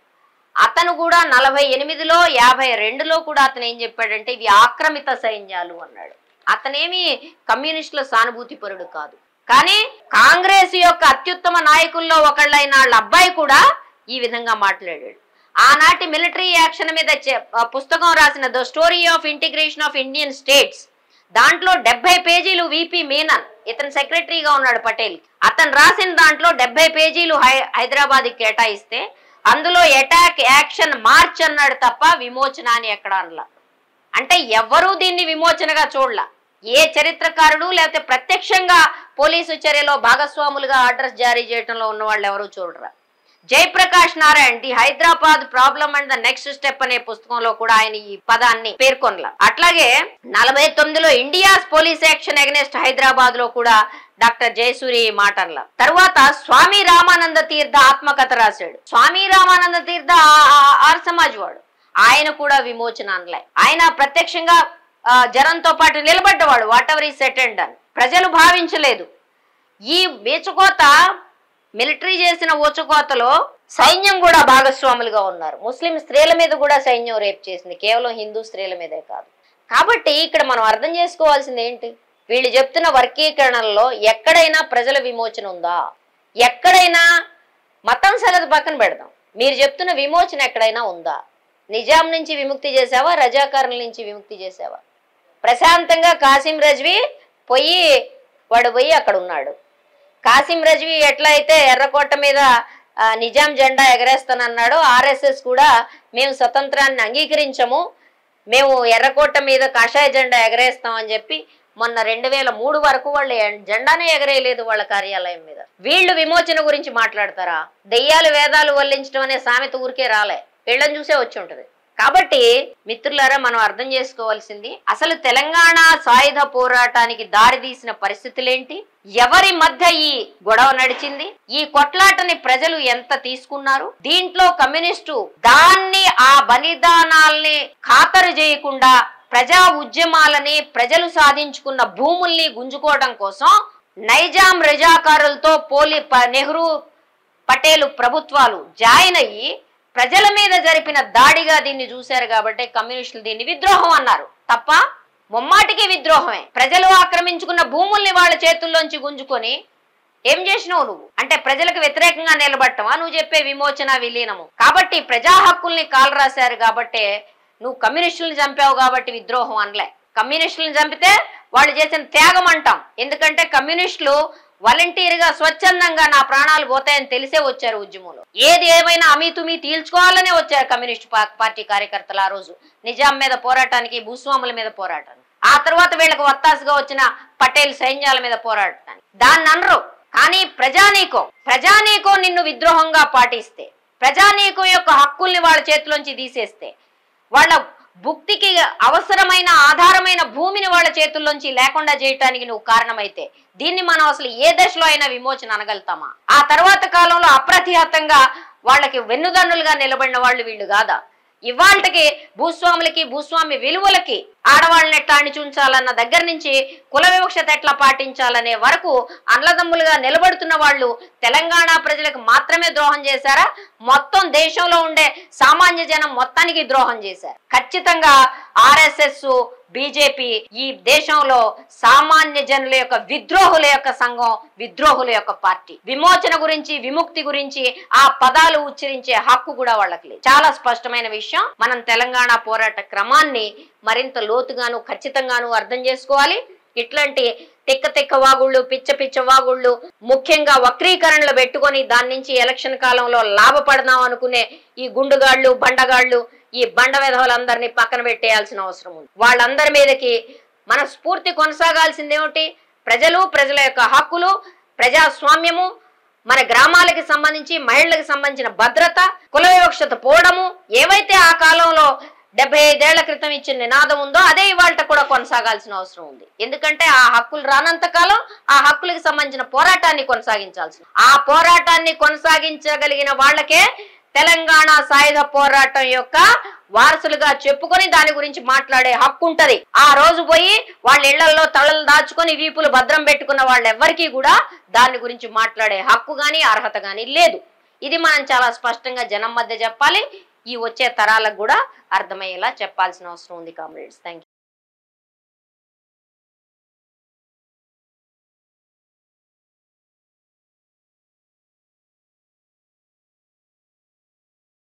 అతను కూడా నలభై ఎనిమిదిలో యాభై రెండులో కూడా అతను ఏం చెప్పాడంటే ఇవి ఆక్రమిత సైన్యాలు అన్నాడు. అతనేమి కమ్యూనిస్టుల సానుభూతి పరుడు కాదు. కానీ కాంగ్రెస్ యొక్క అత్యుత్తమ నాయకుల్లో ఒకళ్ళైన వాళ్ళ అబ్బాయి కూడా ఈ విధంగా మాట్లాడాడు. ఆనాటి మిలిటరీ యాక్షన్ మీద పుస్తకం రాసిన the story of integration of Indian states దాంట్లో డెబ్బై పేజీలు విపి మీనన్ ఇతను సెక్రటరీగా ఉన్నాడు పటేల్. అతను రాసిన దాంట్లో డెబ్బై పేజీలు హైదరాబాద్ కేటాయిస్తే అందులో అటాక్ యాక్షన్ మార్చ్ అన్నాడు తప్ప విమోచన అని ఎక్కడ అనలా. అంటే ఎవ్వరూ దీన్ని విమోచనగా చూడలా. ఏ చరిత్రకారుడు లేకపోతే ప్రత్యక్షంగా పోలీసు చర్యలో భాగస్వాములుగా ఆర్డర్స్ జారీ చేయడంలో ఉన్న వాళ్ళు ఎవరూ చూడరా. Jayaprakash Narayan the Hyderabad problem and the next step అనే పుస్తకంలో కూడా ఆయన ఈ పదాన్ని పేర్కొనలా. అట్లాగే నలభై తొమ్మిదిలో ఇండియాస్ పోలీస్ యాక్షన్ అగెనెస్ట్ హైదరాబాద్లో కూడా డాక్టర్ జయసూరి ఈ మాట అనలా. తర్వాత స్వామి రామానంద తీర్థ ఆత్మకథ రాశాడు. స్వామి రామానంద తీర్థ ఆర్ సమాజ్ వాడు. ఆయన కూడా విమోచన అనలే ఆయన ప్రత్యక్షంగా ఆ, జనంతో పాటు నిలబడ్డవాడు. వాట్ ఎవర్ ఈ సెటెండ్ అని ప్రజలు భావించలేదు. ఈ వేచుకోత మిలిటరీ చేసిన ఊచకోతలో సైన్యం కూడా భాగస్వాములుగా ఉన్నారు. ముస్లిం స్త్రీల మీద కూడా సైన్యం రేప్ చేసింది. కేవలం హిందూ స్త్రీల మీదే కాదు. కాబట్టి ఇక్కడ మనం అర్థం చేసుకోవాల్సింది ఏంటి? వీళ్ళు చెప్తున్న వర్గీకరణలో ఎక్కడైనా ప్రజల విమోచన ఉందా? ఎక్కడైనా మతం సంగతి పక్కన పెడదాం. మీరు చెప్తున్న విమోచన ఎక్కడైనా ఉందా? నిజాం నుంచి విముక్తి చేసావా రజాకారుల నుంచి విముక్తి చేసావా ప్రశాంతంగా కాసిం రజ్వి పోయి వాడు పోయి అక్కడ ఉన్నాడు. కాసిం రజ్వి ఎట్లా అయితే ఎర్రకోట మీద నిజాం జెండా ఎగరేస్తానన్నాడో ఆర్ఎస్ఎస్ కూడా మేము స్వతంత్రాన్ని అంగీకరించము. మేము ఎర్రకోట మీద కాషాయ జెండా ఎగరేస్తాం అని చెప్పి మొన్న రెండు వేల మూడు వరకు వాళ్ళు జెండానే ఎగరేయలేదు వాళ్ళ కార్యాలయం మీద. వీళ్ళు విమోచన గురించి మాట్లాడతారా? దెయ్యాలు వేదాలు వల్లించడం అనే సామెత ఊరికే రాలే. వీళ్ళని చూసే వచ్చి ఉంటుంది. కాబట్టి మిత్రులారా మనం అర్థం చేసుకోవాల్సింది అసలు తెలంగాణ సాయుధ పోరాటానికి దారితీసిన పరిస్థితులేంటి? ఎవరి మధ్య ఈ గొడవ నడిచింది? ఈ కొట్లాటని ప్రజలు ఎంత తీసుకున్నారు? దీంట్లో కమ్యూనిస్టు దాన్ని ఆ బలిదానాల్ని ఖాతరు చేయకుండా ప్రజా ఉద్యమాలని ప్రజలు సాధించుకున్న భూముల్ని గుంజుకోవడం కోసం నైజాం రజాకారులతో పోలి ప- నెహ్రూ పటేలు ప్రభుత్వాలు జాయిన్ అయ్యి ప్రజల మీద జరిపిన దాడిగా దీన్ని చూశారు కాబట్టి కమ్యూనిస్టులు దీన్ని విద్రోహం అన్నారు. తప్ప ముమ్మాటికి విద్రోహమే. ప్రజలు ఆక్రమించుకున్న భూముల్ని వాళ్ళ చేతుల్లోంచి గుంజుకొని ఏం చేసినావు నువ్వు? అంటే ప్రజలకు వ్యతిరేకంగా నిలబడటమా? నువ్వు చెప్పే విమోచన విలీనము. కాబట్టి ప్రజా హక్కుల్ని కాలు రాశారు కాబట్టే నువ్వు కమ్యూనిస్టులను చంపావు కాబట్టి విద్రోహం అనలే. కమ్యూనిస్టులను చంపితే వాళ్ళు చేసిన త్యాగం అంటాం. ఎందుకంటే కమ్యూనిస్టులు వాలంటీర్గా స్వచ్ఛందంగా నా ప్రాణాలు పోతాయని తెలిసే వచ్చారు ఉద్యమంలో. ఏది ఏమైనా అమీతుమీ తీల్చుకోవాలనే వచ్చారు కమ్యూనిస్ట్ పార్టీ కార్యకర్తలు ఆ రోజు. నిజాం మీద పోరాటానికి భూస్వాముల మీద పోరాటానికి ఆ తర్వాత వీళ్ళకి వత్తాసుగా వచ్చిన పటేల్ సైన్యాల మీద పోరాడటానికి దాన్ని అనరు. కానీ ప్రజానీకం ప్రజానీకం నిన్ను విద్రోహంగా పాటిస్తే ప్రజానీకం యొక్క హక్కుల్ని వాళ్ళ చేతిలోంచి తీసేస్తే వాళ్ళ భుక్తికి అవసరమైన ఆధారమైన భూమిని వాళ్ళ చేతుల్లోంచి లేకుండా చేయటానికి నువ్వు కారణమైతే దీన్ని మనం అసలు ఏ దశలో అయినా విమోచన అనగలుగుతామా? ఆ తర్వాత కాలంలో అప్రతిహతంగా వాళ్ళకి వెన్నుదన్నులుగా నిలబడిన వాళ్ళు వీళ్ళు కాదా? ఇవాళకి భూస్వాములకి భూస్వామి విలువలకి ఆడవాళ్ళని ఎట్లా అణిచుంచాలన్న దగ్గర నుంచి కుల వివక్షత ఎట్లా పాటించాలనే వరకు అన్నదమ్ములుగా నిలబడుతున్న వాళ్ళు తెలంగాణ ప్రజలకు మాత్రమే ద్రోహం చేశారా? మొత్తం దేశంలో ఉండే సామాన్య జనం మొత్తానికి ద్రోహం చేశారు. ఖచ్చితంగా ఆర్ఎస్ఎస్ బీజేపీ ఈ దేశంలో సామాన్య జనుల యొక్క విద్రోహుల యొక్క సంఘం విద్రోహుల యొక్క పార్టీ. విమోచన గురించి విముక్తి గురించి ఆ పదాలు ఉచ్చరించే హక్కు కూడా వాళ్ళకి లేదు. చాలా స్పష్టమైన విషయం మనం తెలంగాణ పోరాట క్రమాన్ని మరింత లోతుగాను ఖచ్చితంగాను అర్థం చేసుకోవాలి. ఇట్లాంటి తిక్క తిక్క వాగుళ్ళు పిచ్చ పిచ్చ వాగుళ్ళు ముఖ్యంగా వక్రీకరణలు పెట్టుకొని దాని నుంచి ఎలక్షన్ కాలంలో లాభపడదాం అనుకునే ఈ గుండుగాళ్ళు బండగాళ్ళు ఈ బండ విధవులందరినీ పక్కన పెట్టేయాల్సిన అవసరం ఉంది. వాళ్ళందరి మీదకి మన స్ఫూర్తి కొనసాగాల్సిందేమిటి? ప్రజలు ప్రజల యొక్క హక్కులు ప్రజాస్వామ్యము మన గ్రామాలకి సంబంధించి మహిళలకు సంబంధించిన భద్రత కుల వివక్షత పోవడము ఏవైతే ఆ కాలంలో డెబ్బై ఐదేళ్ళ క్రితం ఇచ్చిన నినాదం ఉందో అదే ఇవాళ కూడా కొనసాగాల్సిన అవసరం ఉంది. ఎందుకంటే ఆ హక్కులు రానంత కాలం ఆ హక్కులకు సంబంధించిన పోరాటాన్ని కొనసాగించాల్సి ఆ పోరాటాన్ని కొనసాగించగలిగిన వాళ్ళకే తెలంగాణ సాయుధ పోరాటం యొక్క వారసులుగా చెప్పుకొని దాని గురించి మాట్లాడే హక్కు ఉంటది. ఆ రోజు పోయి వాళ్ళ ఇళ్ళలో తలలు దాచుకొని వీపులు భద్రం పెట్టుకున్న వాళ్ళెవ్వరికీ కూడా దాని గురించి మాట్లాడే హక్కు గాని అర్హత గాని లేదు. ఇది మనం చాలా స్పష్టంగా జనం మధ్య చెప్పాలి. ఈ వచ్చే తరాలకు కూడా అర్థమయ్యేలా చెప్పాల్సిన అవసరం ఉంది కామ్రేడ్స్. థ్యాంక్